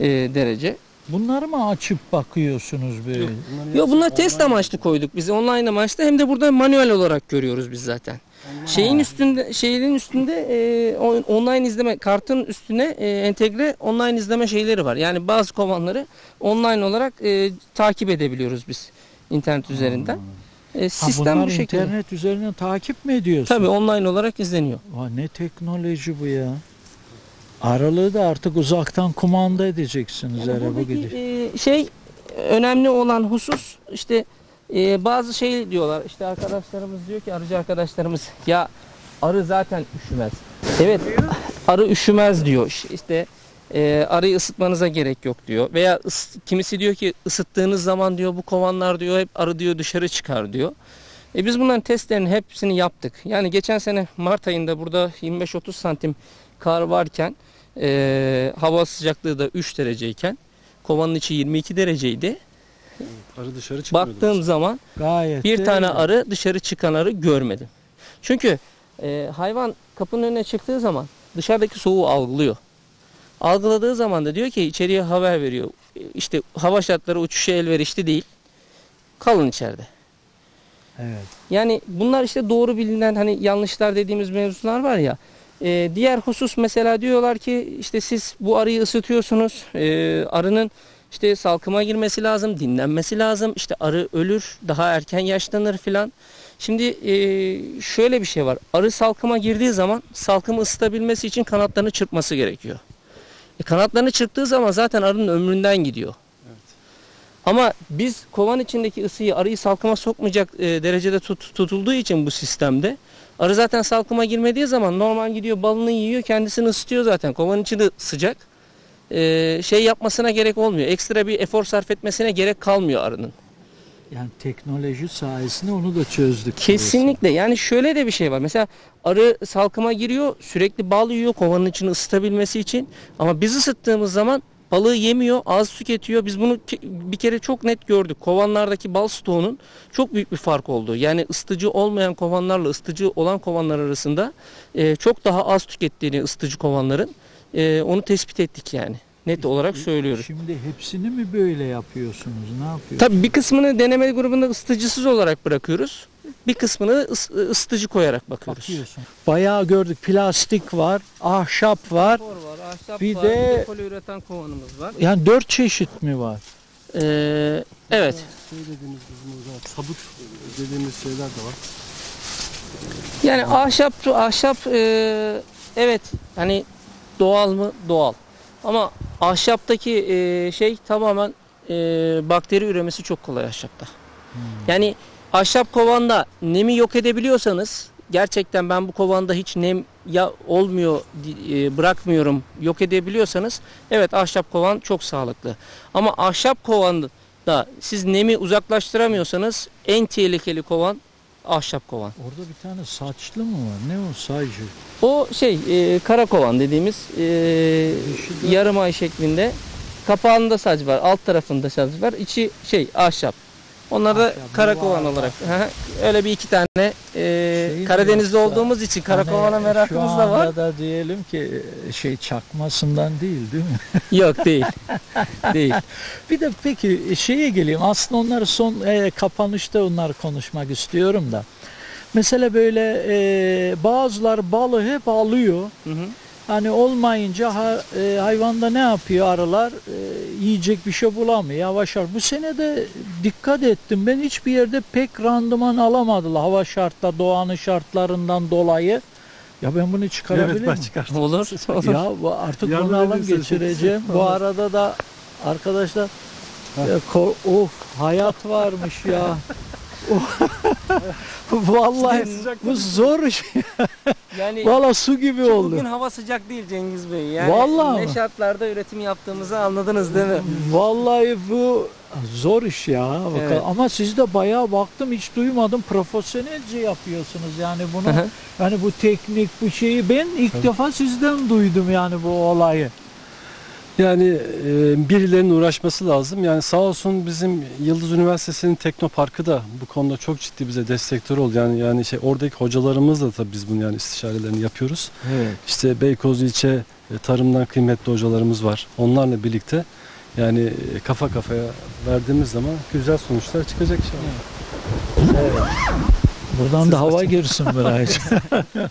e, derece. Bunları mı açıp bakıyorsunuz böyle? Yo bunlar test amaçlı koyduk biz online amaçlı hem de burada manuel olarak görüyoruz biz zaten. Şeyin üstünde şeyin üstünde e, on- online izleme kartın üstüne e, entegre online izleme şeyleri var. Yani bazı kovanları online olarak e, takip edebiliyoruz biz internet üzerinden. E, Ha, sistem bunlar bu şekilde. internet üzerinden takip mi ediyorsun? Tabii online olarak izleniyor. Vay, ne teknoloji bu ya. Aralığı da artık uzaktan kumanda edeceksiniz Yani araba gidiyor. e, şey önemli olan husus işte e, bazı şey diyorlar işte arkadaşlarımız diyor ki arıcı arkadaşlarımız ya arı zaten üşümez. Evet arı üşümez diyor işte e, arıyı ısıtmanıza gerek yok diyor veya ıs- kimisi diyor ki ısıttığınız zaman diyor bu kovanlar diyor hep arı diyor dışarı çıkar diyor. E biz bunların testlerini hepsini yaptık. Yani geçen sene Mart ayında burada 25-30 santim kar varken e, hava sıcaklığı da 3 dereceyken kovanın içi 22 dereceydi. Arı dışarı çıkmıyordu. Baktığım zaman Gayet bir tane öyle. arı dışarı çıkan arı görmedim. Çünkü e, hayvan kapının önüne çıktığı zaman dışarıdaki soğuğu algılıyor. Algıladığı zaman da diyor ki içeriye haber veriyor. E, İşte hava şartları uçuşa elverişli değil. Kalın içeride. Evet. Yani bunlar işte doğru bilinen hani yanlışlar dediğimiz mevzular var ya. Ee, diğer husus mesela diyorlar ki işte siz bu arıyı ısıtıyorsunuz. Ee, arının işte salkıma girmesi lazım, dinlenmesi lazım. İşte arı ölür, daha erken yaşlanır filan. Şimdi e, şöyle bir şey var. Arı salkıma girdiği zaman salkımı ısıtabilmesi için kanatlarını çırpması gerekiyor. E, kanatlarını çırptığı zaman zaten arının ömründen gidiyor. Ama biz kovan içindeki ısıyı arıyı salkıma sokmayacak e, derecede tut- tutulduğu için bu sistemde arı zaten salkıma girmediği zaman normal gidiyor balını yiyor kendisini ısıtıyor zaten kovanın içi de sıcak. E, şey yapmasına gerek olmuyor. Ekstra bir efor sarf etmesine gerek kalmıyor arının. Yani teknoloji sayesinde onu da çözdük. Kesinlikle yani şöyle de bir şey var. Mesela arı salkıma giriyor sürekli bal yiyor kovanın içini ısıtabilmesi için. Ama biz ısıttığımız zaman balığı yemiyor az tüketiyor. Biz bunu bir kere çok net gördük. Kovanlardaki bal stoğunun çok büyük bir fark olduğu. Yani ısıtıcı olmayan kovanlarla ısıtıcı olan kovanlar arasında e, çok daha az tükettiğini ısıtıcı kovanların e, onu tespit ettik yani. Net olarak söylüyoruz. Şimdi hepsini mi böyle yapıyorsunuz? Ne yapıyorsunuz? Tabii bir kısmını deneme grubunda ısıtıcısız olarak bırakıyoruz. Bir kısmını ıs- ısıtıcı koyarak bakıyoruz. Bakıyorsun. Bayağı gördük. Plastik var, ahşap var. Spor var, ahşap Bir var, de- bir de poliüretan kovanımız var. Yani dört çeşit mi var? Ee, evet. Şey dediğimiz bizim sabut dediğimiz şeyler de var. Yani ahşap ahşap e, evet hani doğal mı doğal ama ahşaptaki e, şey tamamen e, bakteri üremesi çok kolay ahşapta. Yani ahşap kovanda nemi yok edebiliyorsanız gerçekten ben bu kovanda hiç nem ya olmuyor e, bırakmıyorum yok edebiliyorsanız evet ahşap kovan çok sağlıklı. Ama ahşap kovanda siz nemi uzaklaştıramıyorsanız en tehlikeli kovan ahşap kovan. Orada bir tane saçlı mı var? Ne o saycı? O şey e, kara kovan dediğimiz e, yarım ay şeklinde kapağında saç var alt tarafında saç var içi şey ahşap. Onlar da Ahşap, kara bu kovan var, olarak. Hı hı. Öyle bir iki tane e, Şey Karadeniz'de yoksa? olduğumuz için kara Hani merakımız şu da var. anda da diyelim ki şey çakmasından değil değil mi? *laughs* Yok değil. değil. *laughs* Bir de peki şeye geleyim. Aslında onları son e, kapanışta onları konuşmak istiyorum da. Mesela böyle e, bazılar balı hep alıyor. Hı hı. Hani olmayınca ha, e, hayvanda ne yapıyor arılar? E, yiyecek bir şey bulamıyor. Hava şart. Bu sene de dikkat ettim. Ben hiçbir yerde pek randıman alamadılar. Hava şartla, doğanın şartlarından dolayı. Ya ben bunu çıkarabilir miyim? çıkarsın. Olur. *laughs* olur. Ya bu artık Yardım bunu alım ediyorsun. geçireceğim. Bu arada da arkadaşlar ya, ko- of hayat varmış ya. *laughs* *laughs* Vallahi bu zor iş. Yani Valla su gibi oldu. bugün hava sıcak değil Cengiz Bey. Yani Vallahi ne şartlarda üretim yaptığımızı anladınız değil mi? Vallahi bu zor iş ya. Evet. Ama siz de bayağı baktım hiç duymadım. Profesyonelce yapıyorsunuz yani bunu. Yani bu teknik bu şeyi ben ilk defa sizden duydum yani bu olayı. Yani e, birilerinin uğraşması lazım. Yani sağ olsun bizim Yıldız Üniversitesi'nin Teknoparkı da bu konuda çok ciddi bize destekler oldu. Yani yani şey oradaki hocalarımızla da biz bunu yani istişarelerini yapıyoruz. Evet. İşte Beykoz ilçe e, tarımdan kıymetli hocalarımız var. Onlarla birlikte yani e, kafa kafaya verdiğimiz zaman güzel sonuçlar çıkacak inşallah. Evet. Buradan da hava girsin biraz. *laughs*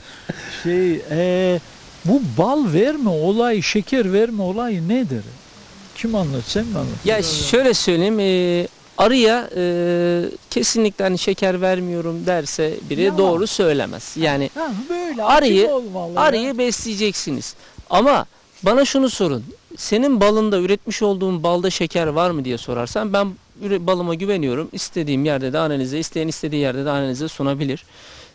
şey, e, bu bal verme olayı, şeker verme olayı nedir? Kim anlat? Sen mi anlat? Ya şöyle söyleyeyim, e, arıya e, kesinlikle hani şeker vermiyorum derse biri Yalan. doğru söylemez. Yani Ha, böyle Arıyı- ya. arıyı besleyeceksiniz. Ama bana şunu sorun. Senin balında üretmiş olduğun balda şeker var mı diye sorarsan ben balıma güveniyorum. İstediğim yerde de analize, isteyen istediği yerde de analize sunabilir.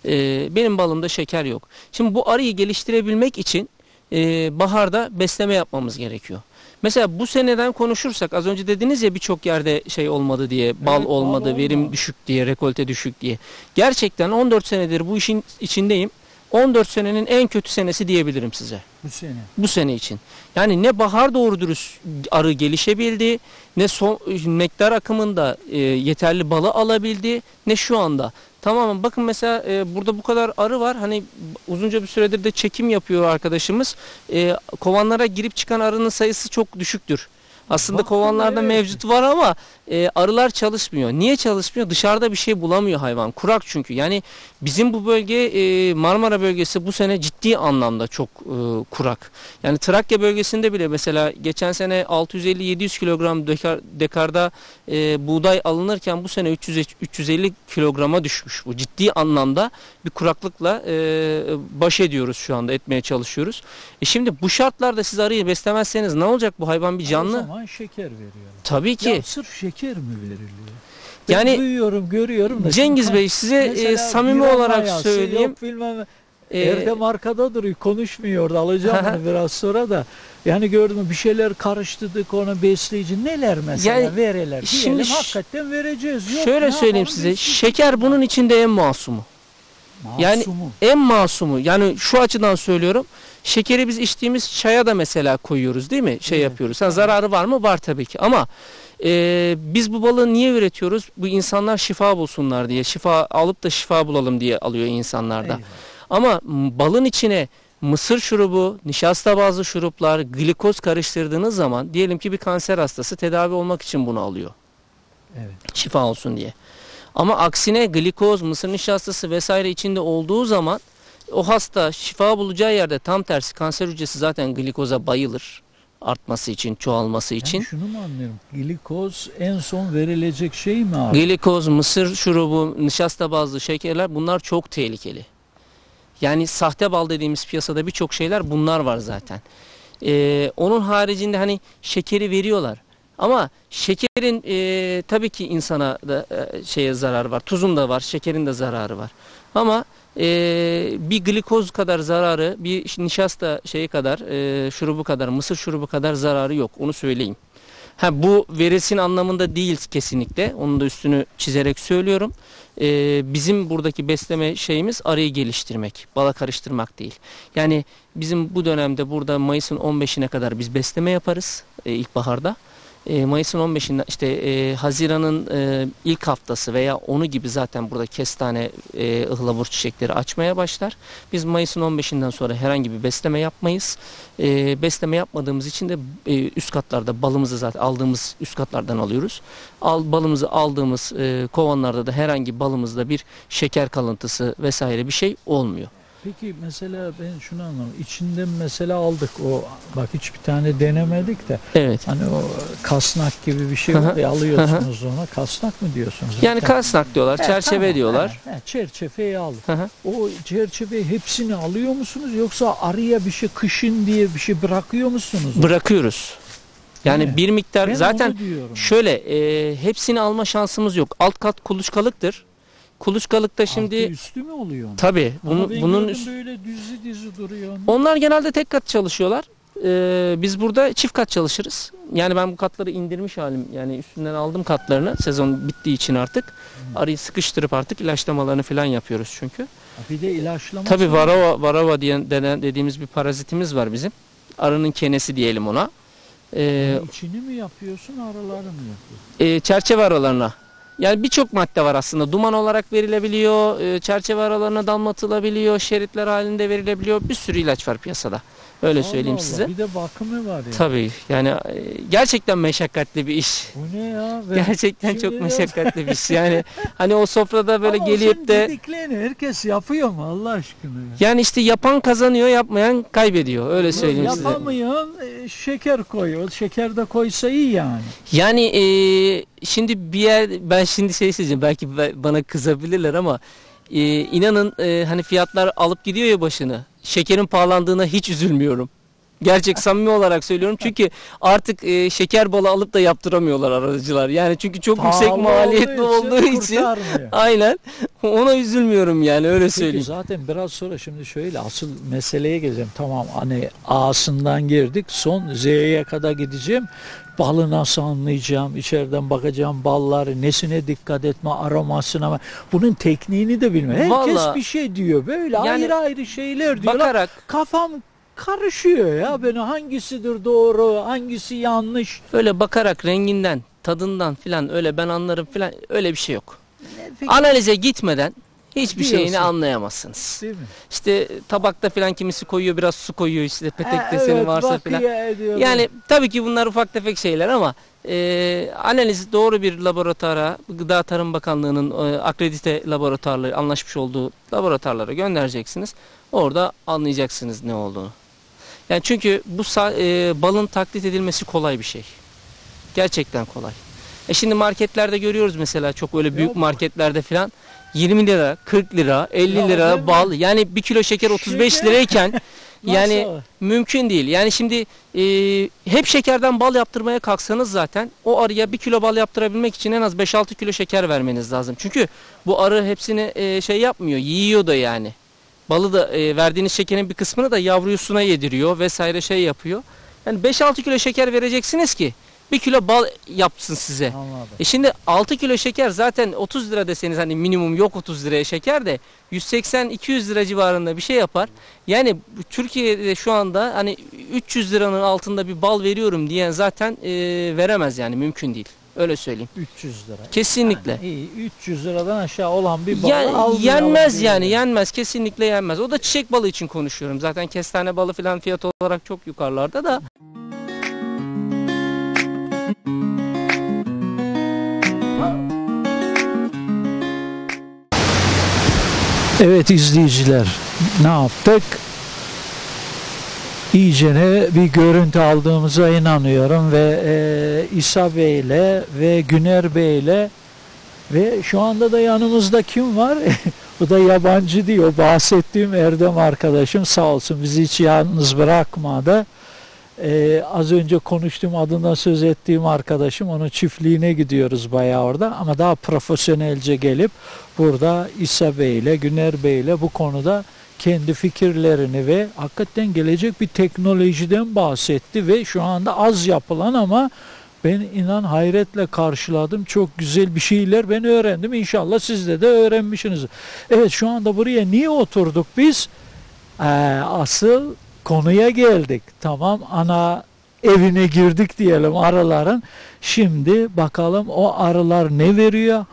E, benim balımda şeker yok. Şimdi bu arıyı geliştirebilmek için e, baharda besleme yapmamız gerekiyor. Mesela bu seneden konuşursak az önce dediniz ya birçok yerde şey olmadı diye bal Evet, bal olmadı, verim olmadı. düşük diye, rekolte düşük diye. Gerçekten 14 senedir bu işin içindeyim. 14 senenin en kötü senesi diyebilirim size Bu sene. bu sene için. Yani ne bahar doğru dürüst arı gelişebildi, ne son nektar akımında e, yeterli balı alabildi, ne şu anda. Tamamen bakın mesela e, burada bu kadar arı var. Hani uzunca bir süredir de çekim yapıyor arkadaşımız. E, kovanlara girip çıkan arının sayısı çok düşüktür. Aslında Baktım, kovanlarda evet. mevcut var ama e, arılar çalışmıyor. Niye çalışmıyor? Dışarıda bir şey bulamıyor hayvan. Kurak çünkü. Yani bizim bu bölge e, Marmara bölgesi bu sene ciddi anlamda çok e, kurak. Yani Trakya bölgesinde bile mesela geçen sene 650-700 kilogram dekar, dekarda e, buğday alınırken bu sene 300 350 kilograma düşmüş bu. Ciddi anlamda bir kuraklıkla e, baş ediyoruz şu anda etmeye çalışıyoruz. E şimdi bu şartlarda siz arıyı beslemezseniz ne olacak bu hayvan bir canlı? Zaman şeker veriyorlar. Tabii ki. Ya sırf şeker mi veriliyor? Ben Yani duyuyorum, görüyorum da. Cengiz şimdi- Bey size e, samimi olarak mayası, söyleyeyim. Yok bilmem. E, Erdem arkada duruyor konuşmuyor orada alacağım onu biraz sonra da. Yani gördüm bir şeyler karıştırdık onu besleyici neler mesela Yani vereler. şimdi Diyelim hakikaten vereceğiz. Yok, şöyle söyleyeyim size. besleyici. Şeker bunun içinde en masumu. yani- Masumu. En masumu. Yani şu açıdan söylüyorum. Şekeri biz içtiğimiz çaya da mesela koyuyoruz değil mi? Şey Evet. yapıyoruz. Ha, zararı var mı? Var tabii ki. Ama e, biz bu balığı niye üretiyoruz? Bu insanlar şifa bulsunlar diye. Şifa alıp da şifa bulalım diye alıyor insanlarda. Eyvallah. Ama balın içine mısır şurubu, nişasta bazlı şuruplar, glikoz karıştırdığınız zaman diyelim ki bir kanser hastası tedavi olmak için bunu alıyor. Evet. Şifa olsun diye. Ama aksine glikoz, mısır nişastası vesaire içinde olduğu zaman o hasta şifa bulacağı yerde tam tersi kanser hücresi zaten glikoza bayılır. Artması için, çoğalması için. Yani şunu mu anlıyorum? Glikoz en son verilecek şey mi abi? Glikoz, mısır şurubu, nişasta bazlı şekerler bunlar çok tehlikeli. Yani sahte bal dediğimiz piyasada birçok şeyler bunlar var zaten. Ee, onun haricinde hani şekeri veriyorlar. Ama şekerin e, tabii ki insana da e, şeye zarar var. Tuzun da var, şekerin de zararı var. Ama e, bir glikoz kadar zararı, bir nişasta şeyi kadar, e, şurubu kadar, mısır şurubu kadar zararı yok. Onu söyleyeyim. Ha bu veresin anlamında değil kesinlikle. Onun da üstünü çizerek söylüyorum. Ee, bizim buradaki besleme şeyimiz arıyı geliştirmek, bala karıştırmak değil. Yani bizim bu dönemde burada Mayıs'ın 15'ine kadar biz besleme yaparız e, ilkbaharda. E, Mayıs'ın 15'inde işte e, Haziran'ın e, ilk haftası veya onu gibi zaten burada kestane, e, ıhlamur çiçekleri açmaya başlar. Biz Mayıs'ın 15'inden sonra herhangi bir besleme yapmayız. E, besleme yapmadığımız için de e, üst katlarda balımızı zaten aldığımız üst katlardan alıyoruz. Al, balımızı aldığımız e, kovanlarda da herhangi balımızda bir şeker kalıntısı vesaire bir şey olmuyor. Peki mesela ben şunu anlamadım. İçinden mesela aldık o bak hiçbir tane denemedik de Evet. hani o kasnak gibi bir şey var ya alıyorsunuz ona kasnak mı diyorsunuz? Yani Zaten- kasnak diyorlar, He, çerçeve tamam, diyorlar. he, he, çerçeveyi al. O çerçeve hepsini alıyor musunuz yoksa araya bir şey kışın diye bir şey bırakıyor musunuz? Bırakıyoruz. Yani bir miktar Ben zaten. Şöyle e, hepsini alma şansımız yok. Alt kat kuluçkalıktır. Kuluçkalıkta şimdi Altı üstü mü oluyor? onun? bunu, bunun üst- böyle düzü düzü duruyor. onlar genelde tek kat çalışıyorlar. E, biz burada çift kat çalışırız. Yani ben bu katları indirmiş halim yani üstünden aldım katlarını sezon bittiği için artık. Arıyı sıkıştırıp artık ilaçlamalarını falan yapıyoruz çünkü. Bir de ilaçlama. Tabi varava, varava diye denen dediğimiz bir parazitimiz var bizim. Arının kenesi diyelim ona. E, içini mi yapıyorsun araları mı yapıyorsun? e, çerçeve aralarına. Yani birçok madde var aslında. Duman olarak verilebiliyor, e, çerçeve aralarına damlatılabiliyor, şeritler halinde verilebiliyor. Bir sürü ilaç var piyasada. Öyle Allah söyleyeyim Allah, size. Bir de bakımı var ya. Tabii yani e, gerçekten meşakkatli bir iş. Bu ne ya? *laughs* Ben- Gerçekten Şimdi çok meşakkatli bir iş. *laughs* Yani hani o sofrada böyle Ama gelip de dediklerini herkes yapıyor mu Allah aşkına? ya? yani işte yapan kazanıyor, yapmayan kaybediyor. Öyle söyleyeyim size. Yapamayan e, şeker koyuyor. Şeker de koysa iyi yani. Yani e, şimdi bir yer ben şimdi şey söyleyeceğim belki be- bana kızabilirler ama e, inanın e, hani fiyatlar alıp gidiyor ya başını. Şekerin pahalandığına hiç üzülmüyorum. Gerçek samimi olarak söylüyorum çünkü artık e, şeker balı alıp da yaptıramıyorlar aracılar. Yani çünkü çok yüksek Pahalı maliyetli olduğu için kurtarmıyor. *laughs* aynen ona üzülmüyorum yani öyle Peki söyleyeyim. zaten biraz sonra şimdi şöyle asıl meseleye geleceğim. Tamam hani A'sından girdik son Z'ye kadar gideceğim. Balı nasıl anlayacağım? içeriden bakacağım balları nesine dikkat etme aromasına? Bunun tekniğini de bilmiyorum. Herkes Vallahi- bir şey diyor. Böyle Yani ayrı ayrı şeyler diyorlar. Bakarak Kafam karışıyor ya. Ben hangisidir doğru, hangisi yanlış. öyle bakarak renginden, tadından filan öyle ben anlarım filan öyle bir şey yok. Peki, Analize gitmeden hiçbir şeyini anlayamazsınız. değil mi? İşte tabakta filan kimisi koyuyor biraz su koyuyor işte petek Ha, deseni evet, varsa ya ediyorlar. Yani tabii ki bunlar ufak tefek şeyler ama e, analiz doğru bir laboratuvara Gıda Tarım Bakanlığı'nın e, akredite laboratuvarları anlaşmış olduğu laboratuvarlara göndereceksiniz. Orada anlayacaksınız ne olduğunu. Yani çünkü bu e, balın taklit edilmesi kolay bir şey. Gerçekten kolay. E şimdi marketlerde görüyoruz mesela çok öyle büyük marketlerde filan 20 lira, 40 lira, 50 Ya lira bal. Yani bir kilo şeker 35 Şeker. lirayken *laughs* yani Nasıl? Mümkün değil. Yani şimdi e, hep şekerden bal yaptırmaya kalksanız zaten o arıya bir kilo bal yaptırabilmek için en az 5-6 kilo şeker vermeniz lazım. Çünkü bu arı hepsini e, şey yapmıyor, yiyor da yani. Balı da e, verdiğiniz şekerin bir kısmını da yavrusuna yediriyor vesaire şey yapıyor. Yani 5-6 kilo şeker vereceksiniz ki bir kilo bal yapsın size. Anladım. E şimdi 6 kilo şeker zaten 30 lira deseniz hani minimum yok 30 liraya şeker de 180-200 lira civarında bir şey yapar. Yani Türkiye'de şu anda hani 300 liranın altında bir bal veriyorum diyen zaten e, veremez yani mümkün değil. Öyle söyleyeyim. 300 lira. Kesinlikle. Yani iyi 300 liradan aşağı olan bir balığı Ya, almayalım yenmez diye. yani yenmez kesinlikle yenmez. O da çiçek balığı için konuşuyorum. Zaten kestane balı falan fiyat olarak çok yukarılarda da. Evet izleyiciler ne yaptık? İyicene bir görüntü aldığımıza inanıyorum ve e, İsa Bey'le ve Güner Bey'le ve şu anda da yanımızda kim var? *laughs* Bu da yabancı diyor. Bahsettiğim Erdem arkadaşım sağ olsun bizi hiç yalnız bırakmadı. Ee, az önce konuştuğum adından söz ettiğim arkadaşım onun çiftliğine gidiyoruz bayağı orada ama daha profesyonelce gelip burada İsa Bey ile Güner Bey ile bu konuda kendi fikirlerini ve hakikaten gelecek bir teknolojiden bahsetti ve şu anda az yapılan ama ben inan hayretle karşıladım. Çok güzel bir şeyler ben öğrendim. İnşallah siz de de öğrenmişsiniz. Evet şu anda buraya niye oturduk biz? Ee, asıl konuya geldik. Tamam ana evine girdik diyelim arıların. Şimdi bakalım o arılar ne veriyor?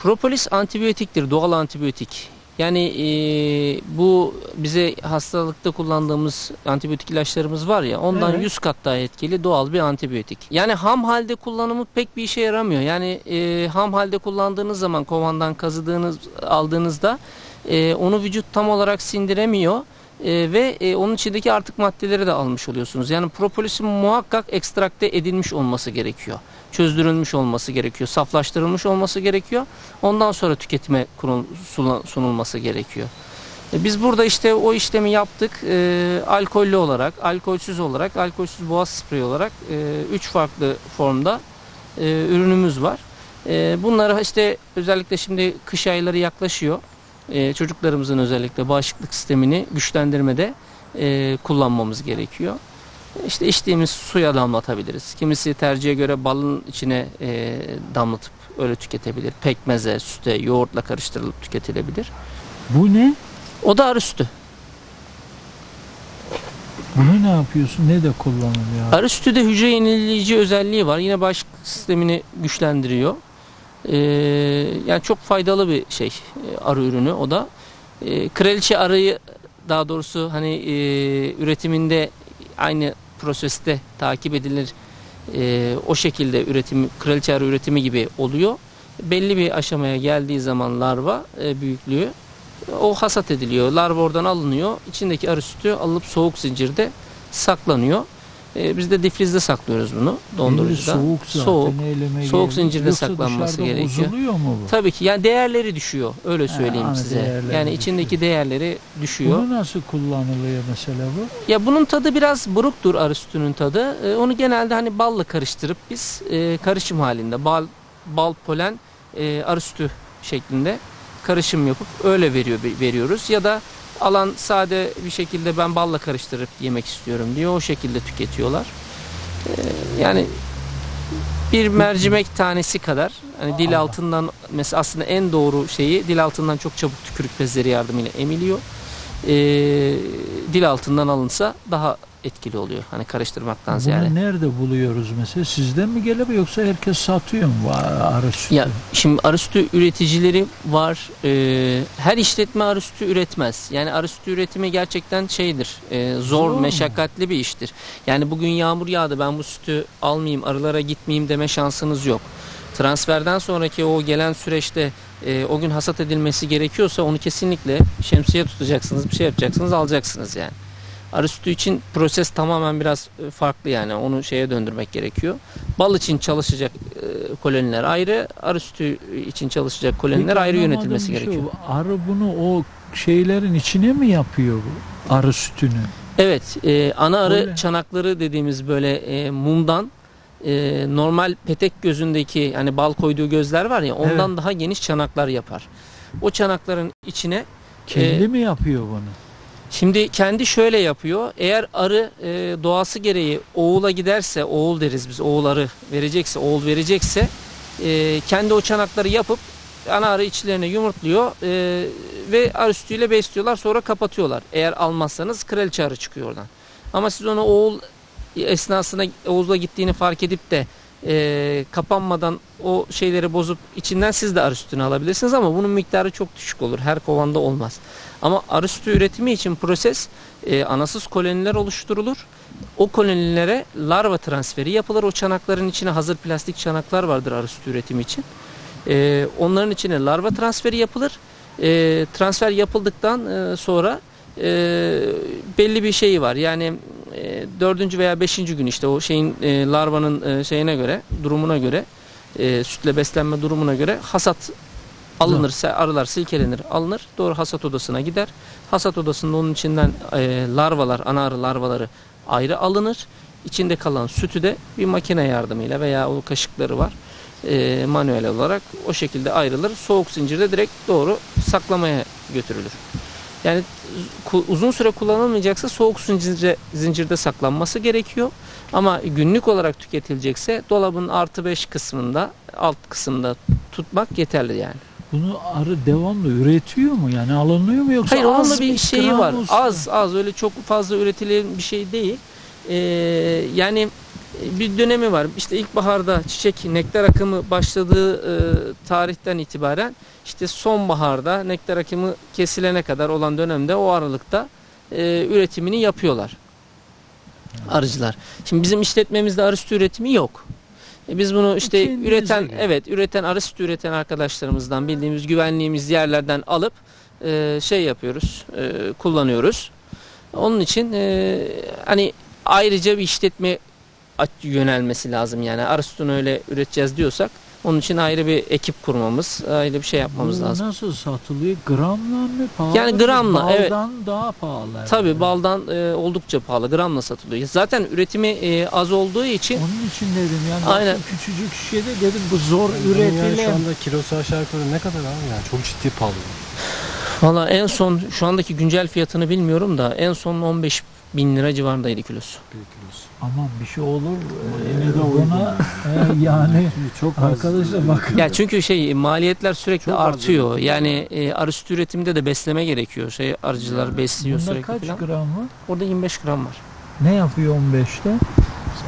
Propolis antibiyotiktir, doğal antibiyotik. Yani eee, bu bize hastalıkta kullandığımız antibiyotik ilaçlarımız var ya ondan Evet. 100 kat daha etkili doğal bir antibiyotik. Yani ham halde kullanımı pek bir işe yaramıyor. Yani eee, ham halde kullandığınız zaman kovandan kazıdığınız aldığınızda eee, onu vücut tam olarak sindiremiyor. Eee, ve eee, onun içindeki artık maddeleri de almış oluyorsunuz. Yani propolisin muhakkak ekstrakte edilmiş olması gerekiyor çözdürülmüş olması gerekiyor, saflaştırılmış olması gerekiyor. Ondan sonra tüketime sunulması gerekiyor. E, Biz burada işte o işlemi yaptık. E, alkollü olarak, alkolsüz olarak, alkolsüz boğaz spreyi olarak e, üç farklı formda e, ürünümüz var. E, bunları işte özellikle şimdi kış ayları yaklaşıyor. E, çocuklarımızın özellikle bağışıklık sistemini güçlendirmede e, kullanmamız gerekiyor. İşte içtiğimiz suya damlatabiliriz. Kimisi tercihe göre balın içine e, damlatıp öyle tüketebilir. Pekmeze, süte, yoğurtla karıştırılıp tüketilebilir. Bu ne? O da arı sütü. Bunu ne yapıyorsun? Ne de kullanılıyor? Arı sütü de hücre yenileyici özelliği var. Yine bağışıklık sistemini güçlendiriyor. Ee, yani çok faydalı bir şey e, arı ürünü o da. Ee, kraliçe arıyı daha doğrusu hani e, üretiminde aynı proseste takip edilir. Ee, o şekilde üretim kraliçe arı üretimi gibi oluyor. Belli bir aşamaya geldiği zaman larva e, büyüklüğü o hasat ediliyor. Larva oradan alınıyor. İçindeki arı sütü alınıp soğuk zincirde saklanıyor. Ee, biz de difrizde saklıyoruz bunu dondurucuda. Soğuk zaten Soğuk. soğuk zincirde Yoksa saklanması gerekiyor. Mu bu? Tabii ki yani değerleri düşüyor öyle Ha, söyleyeyim ana size. Yani düşüyor. içindeki değerleri düşüyor. Bunu nasıl kullanılıyor mesela bu? Ya bunun tadı biraz buruktur arı sütünün tadı. Ee, onu genelde hani balla karıştırıp biz e, karışım halinde bal bal polen e, arı sütü şeklinde karışım yapıp öyle veriyor veriyoruz ya da alan sade bir şekilde ben balla karıştırıp yemek istiyorum diyor o şekilde tüketiyorlar. Ee, yani bir mercimek tanesi kadar hani dil altından mesela aslında en doğru şeyi dil altından çok çabuk tükürük bezleri yardımıyla emiliyor. Ee, dil altından alınsa daha etkili oluyor. Hani karıştırmaktan ziyade. Bunu nerede buluyoruz mesela? Sizden mi geliyor yoksa herkes satıyor mu arı sütü? Ya şimdi arı sütü üreticileri var. Ee, her işletme arı sütü üretmez. Yani arı sütü üretimi gerçekten şeydir. e, zor, Zor mu? meşakkatli bir iştir. Yani bugün yağmur yağdı ben bu sütü almayayım, arılara gitmeyeyim deme şansınız yok. Transferden sonraki o gelen süreçte e, o gün hasat edilmesi gerekiyorsa onu kesinlikle şemsiye tutacaksınız, bir şey yapacaksınız, alacaksınız yani. Arı sütü için proses tamamen biraz e, farklı yani onu şeye döndürmek gerekiyor. Bal için çalışacak e, koloniler ayrı, arı sütü için çalışacak koloniler ayrı yönetilmesi şey, gerekiyor. Arı bunu o şeylerin içine mi yapıyor bu arı sütünü? Evet, e, ana arı Öyle. çanakları dediğimiz böyle e, mumdan e, normal petek gözündeki yani bal koyduğu gözler var ya ondan Evet. daha geniş çanaklar yapar. O çanakların içine Kendi Ee, mi yapıyor bunu? Şimdi kendi şöyle yapıyor. Eğer arı e, doğası gereği oğula giderse, oğul deriz biz, oğul arı verecekse, oğul verecekse e, kendi o çanakları yapıp ana arı içlerine yumurtluyor e, ve arı sütüyle besliyorlar sonra kapatıyorlar. Eğer almazsanız kraliçe arı çıkıyor oradan. Ama siz onu oğul esnasında oğuzla gittiğini fark edip de e, kapanmadan o şeyleri bozup içinden siz de arı sütünü alabilirsiniz ama bunun miktarı çok düşük olur. Her kovanda olmaz. Ama arı sütü üretimi için proses e, anasız koloniler oluşturulur. O kolonilere larva transferi yapılır. O çanakların içine hazır plastik çanaklar vardır arı sütü üretimi için. E, onların içine larva transferi yapılır. E, transfer yapıldıktan e, sonra e, belli bir şeyi var. Yani e, dördüncü veya beşinci gün işte o şeyin e, larvanın e, şeyine göre, durumuna göre, e, sütle beslenme durumuna göre hasat alınırsa arılar silkelenir, alınır. Doğru hasat odasına gider. Hasat odasında onun içinden e, larvalar, ana arı larvaları ayrı alınır. İçinde kalan sütü de bir makine yardımıyla veya o kaşıkları var. E, manuel olarak o şekilde ayrılır. Soğuk zincirde direkt doğru saklamaya götürülür. Yani uzun süre kullanılmayacaksa soğuk zincirde, zincirde saklanması gerekiyor. Ama günlük olarak tüketilecekse dolabın artı 5 kısmında alt kısımda tutmak yeterli yani. Bunu arı devamlı üretiyor mu? Yani alınıyor mu yoksa Hayır az bir şeyi var. olsun? Az az öyle çok fazla üretilen bir şey değil. Ee, yani bir dönemi var. İşte ilkbaharda çiçek nektar akımı başladığı e, tarihten itibaren işte sonbaharda nektar akımı kesilene kadar olan dönemde o aralıkta e, üretimini yapıyorlar. Arıcılar. Şimdi bizim işletmemizde arı sütü üretimi yok. E, Biz bunu işte kendinize üreten göre. evet üreten arı sütü üreten arkadaşlarımızdan bildiğimiz güvenliğimiz yerlerden alıp e, şey yapıyoruz, e, kullanıyoruz. Onun için e, hani ayrıca bir işletme yönelmesi lazım yani arı sütünü öyle üreteceğiz diyorsak onun için ayrı bir ekip kurmamız, ayrı bir şey yapmamız Bu lazım. Nasıl satılıyor? Gramla mı pahalı? Yani gramla, evet. Baldan daha pahalı. Tabii baldan e, oldukça pahalı, gramla satılıyor. Zaten üretimi e, az olduğu için Onun için dedim yani Aynen. küçücük şişede dedim bu zor Yani üretilen. şu anda kilosu aşağı yukarı ne kadar abi yani çok ciddi pahalı. Valla en son şu andaki güncel fiyatını bilmiyorum da en son 15 bin lira civarındaydı kilosu. Bir kilosu. Aman bir şey olur. yine Ee, buna e, yani *laughs* Çok az. arkadaşlar bakın. Ya çünkü şey maliyetler sürekli Çok az artıyor. üretim. Yani e, arı sütü üretiminde de besleme gerekiyor. Şey arıcılar besliyor Bunda sürekli kaç falan. gram var? Orada 25 gram var. Ne yapıyor 15'te?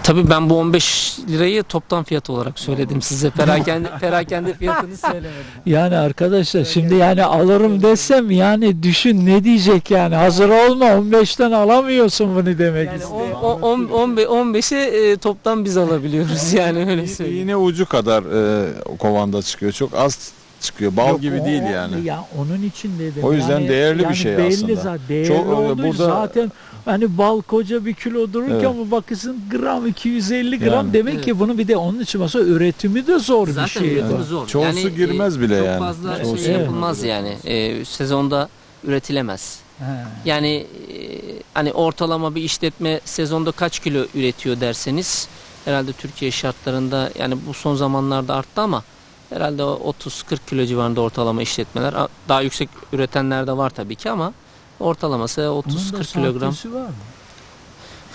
Tabii ben bu 15 lirayı toptan fiyat olarak söyledim size. Perakende, *laughs* perakende fiyatını söylemedim. Yani arkadaşlar şimdi yani alırım desem yani düşün ne diyecek yani hazır olma 15'ten alamıyorsun bunu demek Yani istiyor. o, o, on- on be- 15'e e, toptan biz alabiliyoruz yani öyle söyleyeyim. iğne ucu kadar e, kovanda çıkıyor. Çok az çıkıyor. Bal Yok, gibi o- değil yani. Ya onun için dedim. O yüzden değerli bir şey belli aslında. Zaten, değerli Çok, e, olduğu burada- zaten hani bal koca bir kilo dururken Evet. ama bakısın gram 250 gram Yani. demek Evet. ki bunu bir de onun için mesela üretimi de zor bir Zaten şey. üretimi Evet. zor. Çoğusu Yani, e, girmez bile çok yani. fazla Çoğusu şey yapılmaz yani. E, sezonda üretilemez. He. Yani e, hani ortalama bir işletme sezonda kaç kilo üretiyor derseniz herhalde Türkiye şartlarında yani bu son zamanlarda arttı ama herhalde o 30-40 kilo civarında ortalama işletmeler. Daha yüksek üretenler de var tabii ki ama ortalaması Bunun da 30-40 kilogram. var mı?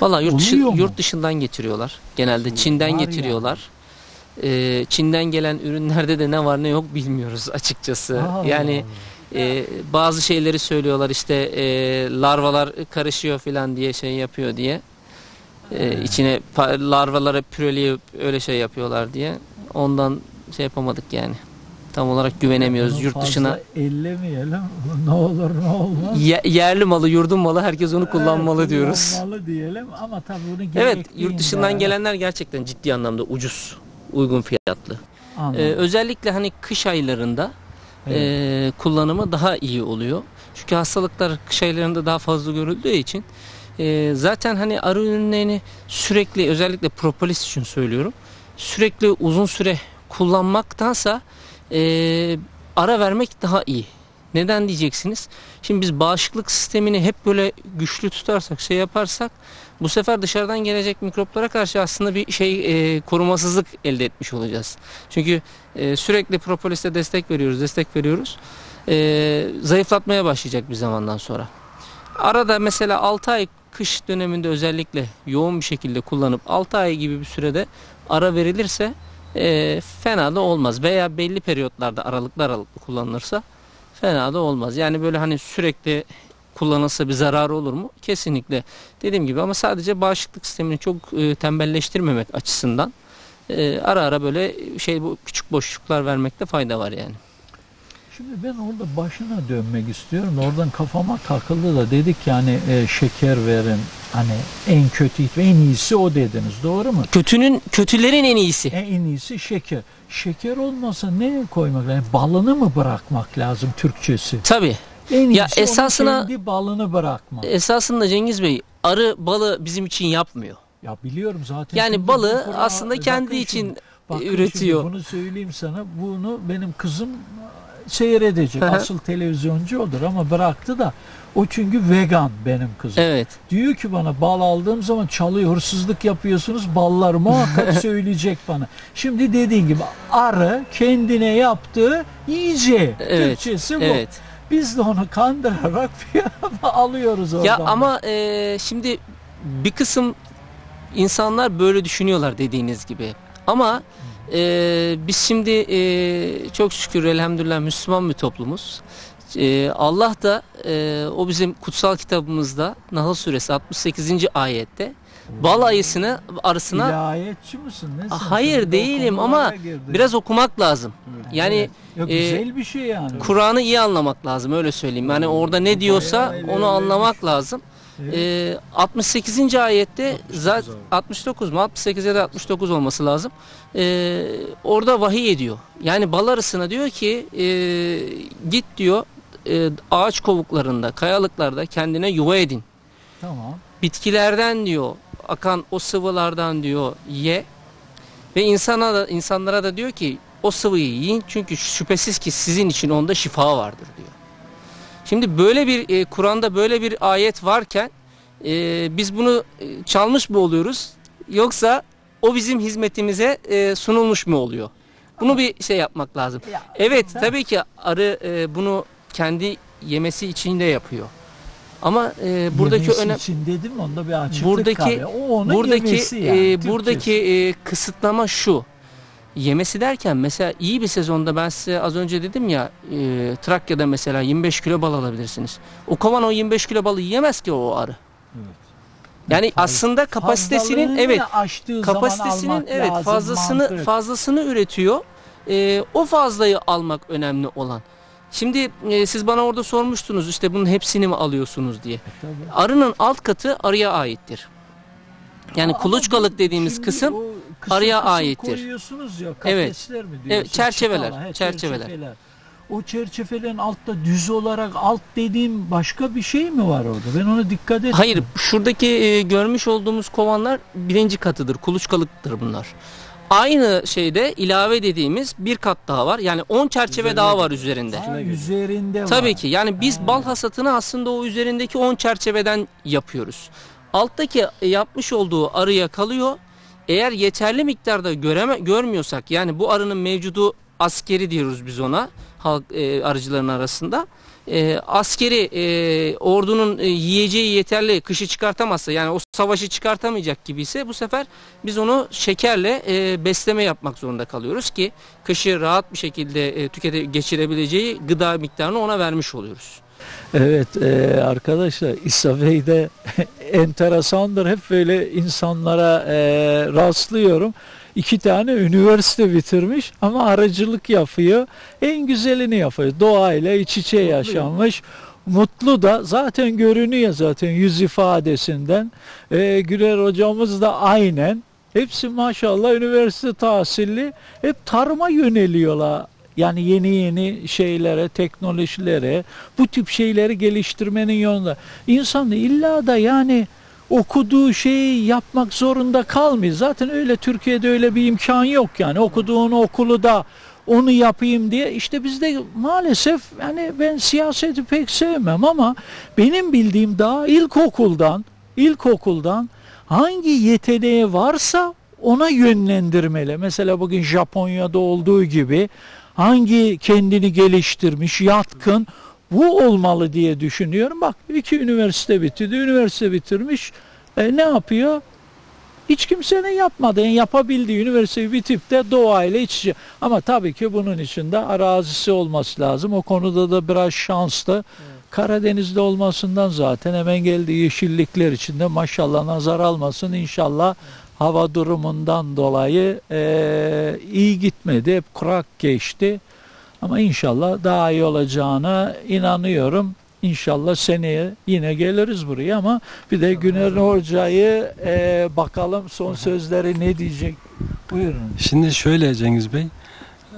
Valla yurt, dışı, Oluyor mu? yurt dışından getiriyorlar. Genelde Çin'den Var getiriyorlar. Ee, Çin'den gelen ürünlerde de ne var ne yok bilmiyoruz *laughs* açıkçası. Allah yani e, bazı şeyleri söylüyorlar işte e, larvalar karışıyor falan diye şey yapıyor diye. E, içine pa- larvaları püreleyip öyle şey yapıyorlar diye. Ondan şey yapamadık yani. Tam olarak güvenemiyoruz yurt dışına. ellemeyelim. *laughs* Ne olur ne olmaz. Ye- yerli malı, yurdun malı herkes onu kullanmalı Evet, diyoruz. Kullanmalı diyelim ama tabii bunu *laughs* Evet, yurt dışından gelenler gerçekten ciddi anlamda ucuz, uygun fiyatlı. Anladım. Ee, özellikle hani kış aylarında Evet. e, kullanımı daha iyi oluyor. Çünkü hastalıklar kış aylarında daha fazla görüldüğü için e, zaten hani arı ürünlerini sürekli özellikle propolis için söylüyorum. Sürekli uzun süre kullanmaktansa e, ara vermek daha iyi. Neden diyeceksiniz? Şimdi biz bağışıklık sistemini hep böyle güçlü tutarsak, şey yaparsak bu sefer dışarıdan gelecek mikroplara karşı aslında bir şey e, korumasızlık elde etmiş olacağız. Çünkü e, sürekli propolis'e destek veriyoruz, destek veriyoruz. E, zayıflatmaya başlayacak bir zamandan sonra. Arada mesela 6 ay kış döneminde özellikle yoğun bir şekilde kullanıp 6 ay gibi bir sürede ara verilirse e, fena da olmaz. Veya belli periyotlarda aralıklı aralıklı kullanılırsa fena da olmaz. Yani böyle hani sürekli kullanılsa bir zararı olur mu? Kesinlikle. Dediğim gibi ama sadece bağışıklık sistemini çok e, tembelleştirmemek açısından e, ara ara böyle şey bu küçük boşluklar vermekte fayda var yani. Şimdi ben orada başına dönmek istiyorum. da Oradan kafama takıldı da dedik yani e, şeker verin. Hani en kötü en iyisi o dediniz. Doğru mu? Kötünün kötülerin en iyisi. En iyisi şeker. Şeker olmasa ne koymak lazım? Balını mı bırakmak lazım Türkçesi? Tabii. En Ya iyisi esasına- kendi balını bırakmak. Esasında Cengiz Bey arı balı bizim için yapmıyor. Ya biliyorum zaten. Yani balı aslında bakın kendi şimdi, için bakın üretiyor. Şimdi bunu söyleyeyim sana. Bunu benim kızım seyredecek. Asıl televizyoncu odur ama bıraktı da. O çünkü vegan benim kızım. Evet. Diyor ki bana bal aldığım zaman çalıyor, hırsızlık yapıyorsunuz, ballar muhakkak *laughs* söyleyecek bana. Şimdi dediğin gibi arı kendine yaptığı iyice. Evet, Türkçesi bu. Evet. Biz de onu kandırarak *laughs* alıyoruz oradan. Ya ama e, şimdi bir kısım insanlar böyle düşünüyorlar dediğiniz gibi. Ama e, biz şimdi e, çok şükür elhamdülillah Müslüman bir toplumuz. E, Allah da e, o bizim kutsal kitabımızda Nahl suresi 68. ayette bal ayısını arısına İlahiyatçı mısın? Nesin? Hayır, Şimdi değilim ama girdin. biraz okumak lazım. Yani Evet. Ya e, güzel bir şey yani. Kur'an'ı iyi anlamak lazım öyle söyleyeyim. Yani orada ne diyorsa onu anlamak lazım. Ee, 68. ayette zaten 69 mu 68 ya da 69 olması lazım. Ee, orada vahiy ediyor. Yani bal arısına diyor ki e, git diyor e, ağaç kovuklarında, kayalıklarda kendine yuva edin. Tamam. Bitkilerden diyor akan o sıvılardan diyor ye ve insana da insanlara da diyor ki o sıvıyı yiyin çünkü şüphesiz ki sizin için onda şifa vardır diyor. Şimdi böyle bir e, Kur'an'da böyle bir ayet varken e, biz bunu e, çalmış mı oluyoruz yoksa o bizim hizmetimize e, sunulmuş mu oluyor? Bunu bir şey yapmak lazım. Ya, Evet tabii ki arı e, bunu kendi yemesi için de yapıyor. Ama e, buradaki önem için dedim onda bir açıklık buradaki kalıyor. O onun buradaki yemesi e, yani. buradaki e, kısıtlama şu. Yemesi derken mesela iyi bir sezonda ben size az önce dedim ya e, Trakya'da mesela 25 kilo bal alabilirsiniz. O kovan o 25 kilo balı yiyemez ki o arı. Evet. Yani aslında kapasitesinin evet kapasitesinin evet lazım, fazlasını mantık. fazlasını üretiyor. E, o fazlayı almak önemli olan. Şimdi e, siz bana orada sormuştunuz işte bunun hepsini mi alıyorsunuz diye. Tabii. Arının alt katı arıya aittir. Yani Ama kuluçkalık dediğimiz kısım o kısım arıya kısım aittir. koyuyorsunuz ya Evet. kafesler mi diyorsunuz? Evet, çerçeveler, Çıtalar, he, çerçeveler. O çerçevelerin altta düz olarak alt dediğim başka bir şey mi var orada? Ben ona dikkat ettim. Hayır, şuradaki e, görmüş olduğumuz kovanlar birinci katıdır, kuluçkalıktır bunlar. Aynı şeyde ilave dediğimiz bir kat daha var. Yani 10 çerçeve Üzerine daha var üzerinde. Ha, üzerinde var. Tabii ki. Yani biz Ha. bal hasatını aslında o üzerindeki 10 çerçeveden yapıyoruz. Alttaki yapmış olduğu arıya kalıyor. Eğer yeterli miktarda göreme, görmüyorsak yani bu arının mevcudu askeri diyoruz biz ona halk e, arıcıların arasında. E, askeri e, ordunun e, yiyeceği yeterli kışı çıkartamazsa yani o savaşı çıkartamayacak gibi ise bu sefer biz onu şekerle e, besleme yapmak zorunda kalıyoruz ki kışı rahat bir şekilde e, tükete geçirebileceği gıda miktarını ona vermiş oluyoruz. Evet e, arkadaşlar İsa Bey de *laughs* enteresandır. Hep böyle insanlara e, rastlıyorum. İki tane üniversite bitirmiş ama aracılık yapıyor. En güzelini yapıyor. Doğayla iç içe yaşanmış. Mutlu da zaten görünüyor zaten yüz ifadesinden. E, Güler hocamız da aynen. Hepsi maşallah üniversite tahsilli. Hep tarıma yöneliyorlar. Yani yeni yeni şeylere, teknolojilere, bu tip şeyleri geliştirmenin yolunda. İnsan illa da yani okuduğu şeyi yapmak zorunda kalmıyor. Zaten öyle Türkiye'de öyle bir imkan yok yani. Okuduğunu okulu da onu yapayım diye. İşte bizde maalesef yani ben siyaseti pek sevmem ama benim bildiğim daha ilkokuldan, ilkokuldan hangi yeteneği varsa ona yönlendirmeli. Mesela bugün Japonya'da olduğu gibi hangi kendini geliştirmiş, yatkın bu olmalı diye düşünüyorum. Bak iki üniversite bitirdi, üniversite bitirmiş. E, ne yapıyor? Hiç kimsenin yapmadığı, yani yapabildiği üniversiteyi bitip de doğayla iç içe. Ama tabii ki bunun için de arazisi olması lazım. O konuda da biraz şanslı. Karadeniz'de olmasından zaten hemen geldiği yeşillikler içinde maşallah nazar almasın inşallah hava durumundan dolayı eee, iyi gitmedi. Hep kurak geçti. Ama inşallah daha iyi olacağına inanıyorum. İnşallah seneye yine geliriz buraya ama bir de Güner Hoca'yı eee, bakalım son sözleri ne diyecek. Buyurun. Şimdi şöyle Cengiz Bey,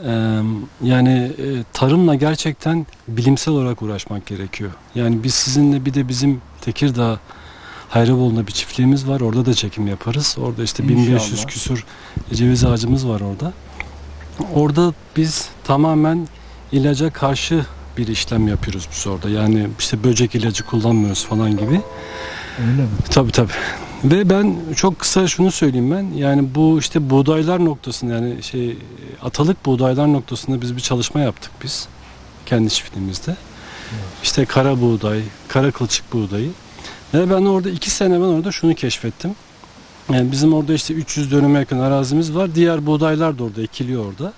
e, yani e, tarımla gerçekten bilimsel olarak uğraşmak gerekiyor. Yani biz sizinle bir de bizim Tekirdağ Hayrabolu'nda bir çiftliğimiz var. Orada da çekim yaparız. Orada işte 1500 İnşallah. küsur ceviz ağacımız var orada. Orada biz tamamen ilaca karşı bir işlem yapıyoruz biz orada. Yani işte böcek ilacı kullanmıyoruz falan gibi. Öyle mi? Tabii tabii. Ve ben çok kısa şunu söyleyeyim ben. Yani bu işte buğdaylar noktasında yani şey atalık buğdaylar noktasında biz bir çalışma yaptık biz. Kendi çiftliğimizde. İşte kara buğday, kara kılçık buğdayı. Ve ben orada iki sene ben orada şunu keşfettim. Yani bizim orada işte 300 dönüme yakın arazimiz var. Diğer buğdaylar da orada ekiliyor orada.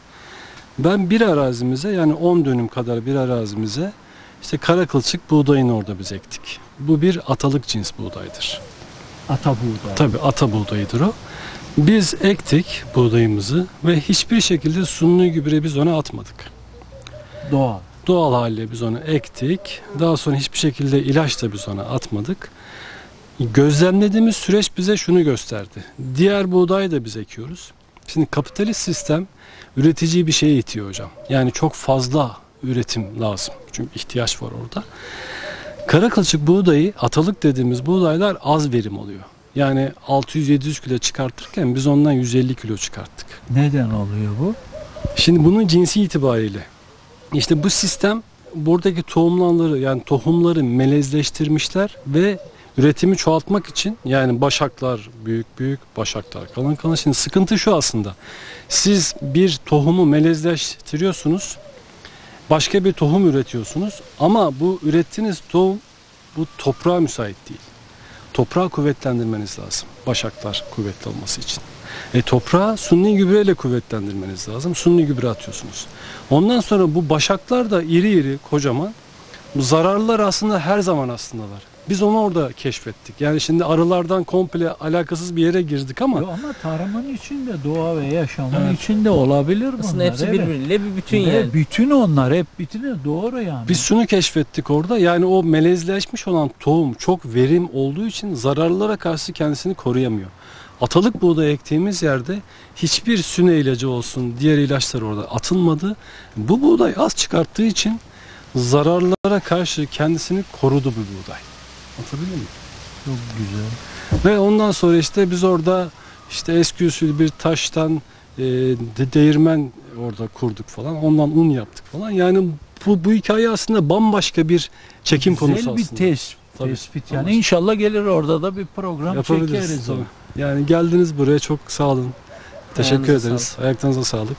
Ben bir arazimize yani 10 dönüm kadar bir arazimize işte kara kılçık buğdayını orada biz ektik. Bu bir atalık cins buğdaydır. Ata buğday. Tabii ata buğdayıdır o. Biz ektik buğdayımızı ve hiçbir şekilde sunlu gübre biz ona atmadık. Doğal. Doğal haliyle biz onu ektik. Daha sonra hiçbir şekilde ilaç da biz ona atmadık. Gözlemlediğimiz süreç bize şunu gösterdi. Diğer buğdayı da biz ekiyoruz. Şimdi kapitalist sistem üreticiyi bir şeye itiyor hocam. Yani çok fazla üretim lazım. Çünkü ihtiyaç var orada. Kara kılçık buğdayı, atalık dediğimiz buğdaylar az verim oluyor. Yani 600-700 kilo çıkartırken biz ondan 150 kilo çıkarttık. Neden oluyor bu? Şimdi bunun cinsi itibariyle işte bu sistem buradaki tohumlanları yani tohumları melezleştirmişler ve üretimi çoğaltmak için yani başaklar büyük büyük başaklar kalın kalın. Şimdi sıkıntı şu aslında. Siz bir tohumu melezleştiriyorsunuz. Başka bir tohum üretiyorsunuz ama bu ürettiğiniz tohum bu toprağa müsait değil. Toprağı kuvvetlendirmeniz lazım. Başaklar kuvvetli olması için. E, toprağı sunni gübreyle kuvvetlendirmeniz lazım. Sunni gübre atıyorsunuz. Ondan sonra bu başaklar da iri iri kocaman. Bu zararlılar aslında her zaman aslında var. Biz onu orada keşfettik. Yani şimdi arılardan komple alakasız bir yere girdik ama Yo, ama tarımın içinde, doğa ve yaşamın Evet. içinde olabilir bunlar. Aslında hepsi evet. birbiriyle bir bütün Ve yani. bütün onlar hep bütün doğru yani. biz şunu keşfettik orada. Yani o melezleşmiş olan tohum çok verim olduğu için zararlılara karşı kendisini koruyamıyor. Atalık buğday ektiğimiz yerde hiçbir süne ilacı olsun diğer ilaçlar orada atılmadı. Bu buğday az çıkarttığı için zararlara karşı kendisini korudu bu buğday. Anlatabildim mi? çok güzel. Ve ondan sonra işte biz orada işte eski usul bir taştan e, de- değirmen orada kurduk falan. Ondan un yaptık falan. Yani bu, bu hikaye aslında bambaşka bir çekim güzel konusu bir aslında. tes- Tabii. tespit. Yani Ama- inşallah gelir orada da bir program Yapabiliriz. çekeriz. tabii. Yani geldiniz buraya çok sağ olun. Teşekkür Ayağınıza ederiz. Ayaklarınıza sağlık.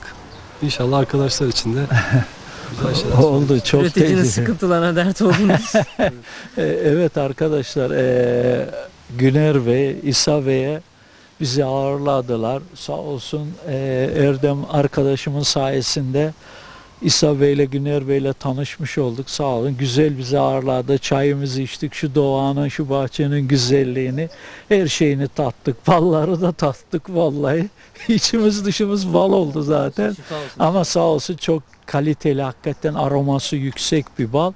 İnşallah arkadaşlar için de *laughs* güzel şeyler. *laughs* Oldu çok Üreticinin tehlikeli. sıkıntılarına dert oldunuz. *laughs* E, Evet arkadaşlar e, Güner Bey, İsa Bey'e bizi ağırladılar. Sağ olsun e, Erdem arkadaşımın sayesinde İsa Bey'le Güner Bey'le tanışmış olduk. Sağ olun. Güzel bizi ağırladı. Çayımızı içtik. Şu doğanın, şu bahçenin güzelliğini, her şeyini tattık. Balları da tattık vallahi. *laughs* İçimiz dışımız bal oldu zaten. Ama sağ olsun çok kaliteli hakikaten aroması yüksek bir bal.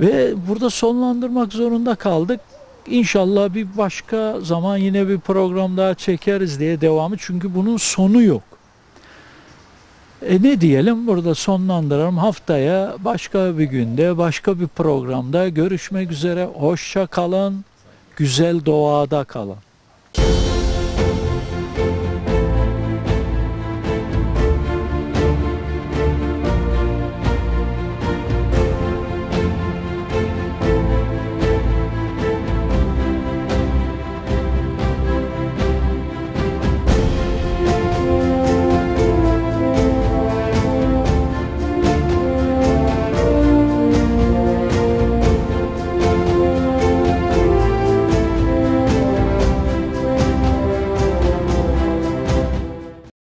Ve burada sonlandırmak zorunda kaldık. İnşallah bir başka zaman yine bir program daha çekeriz diye devamı. Çünkü bunun sonu yok. E ne diyelim burada sonlandıralım. Haftaya başka bir günde başka bir programda görüşmek üzere. Hoşça kalın. Güzel doğada kalın.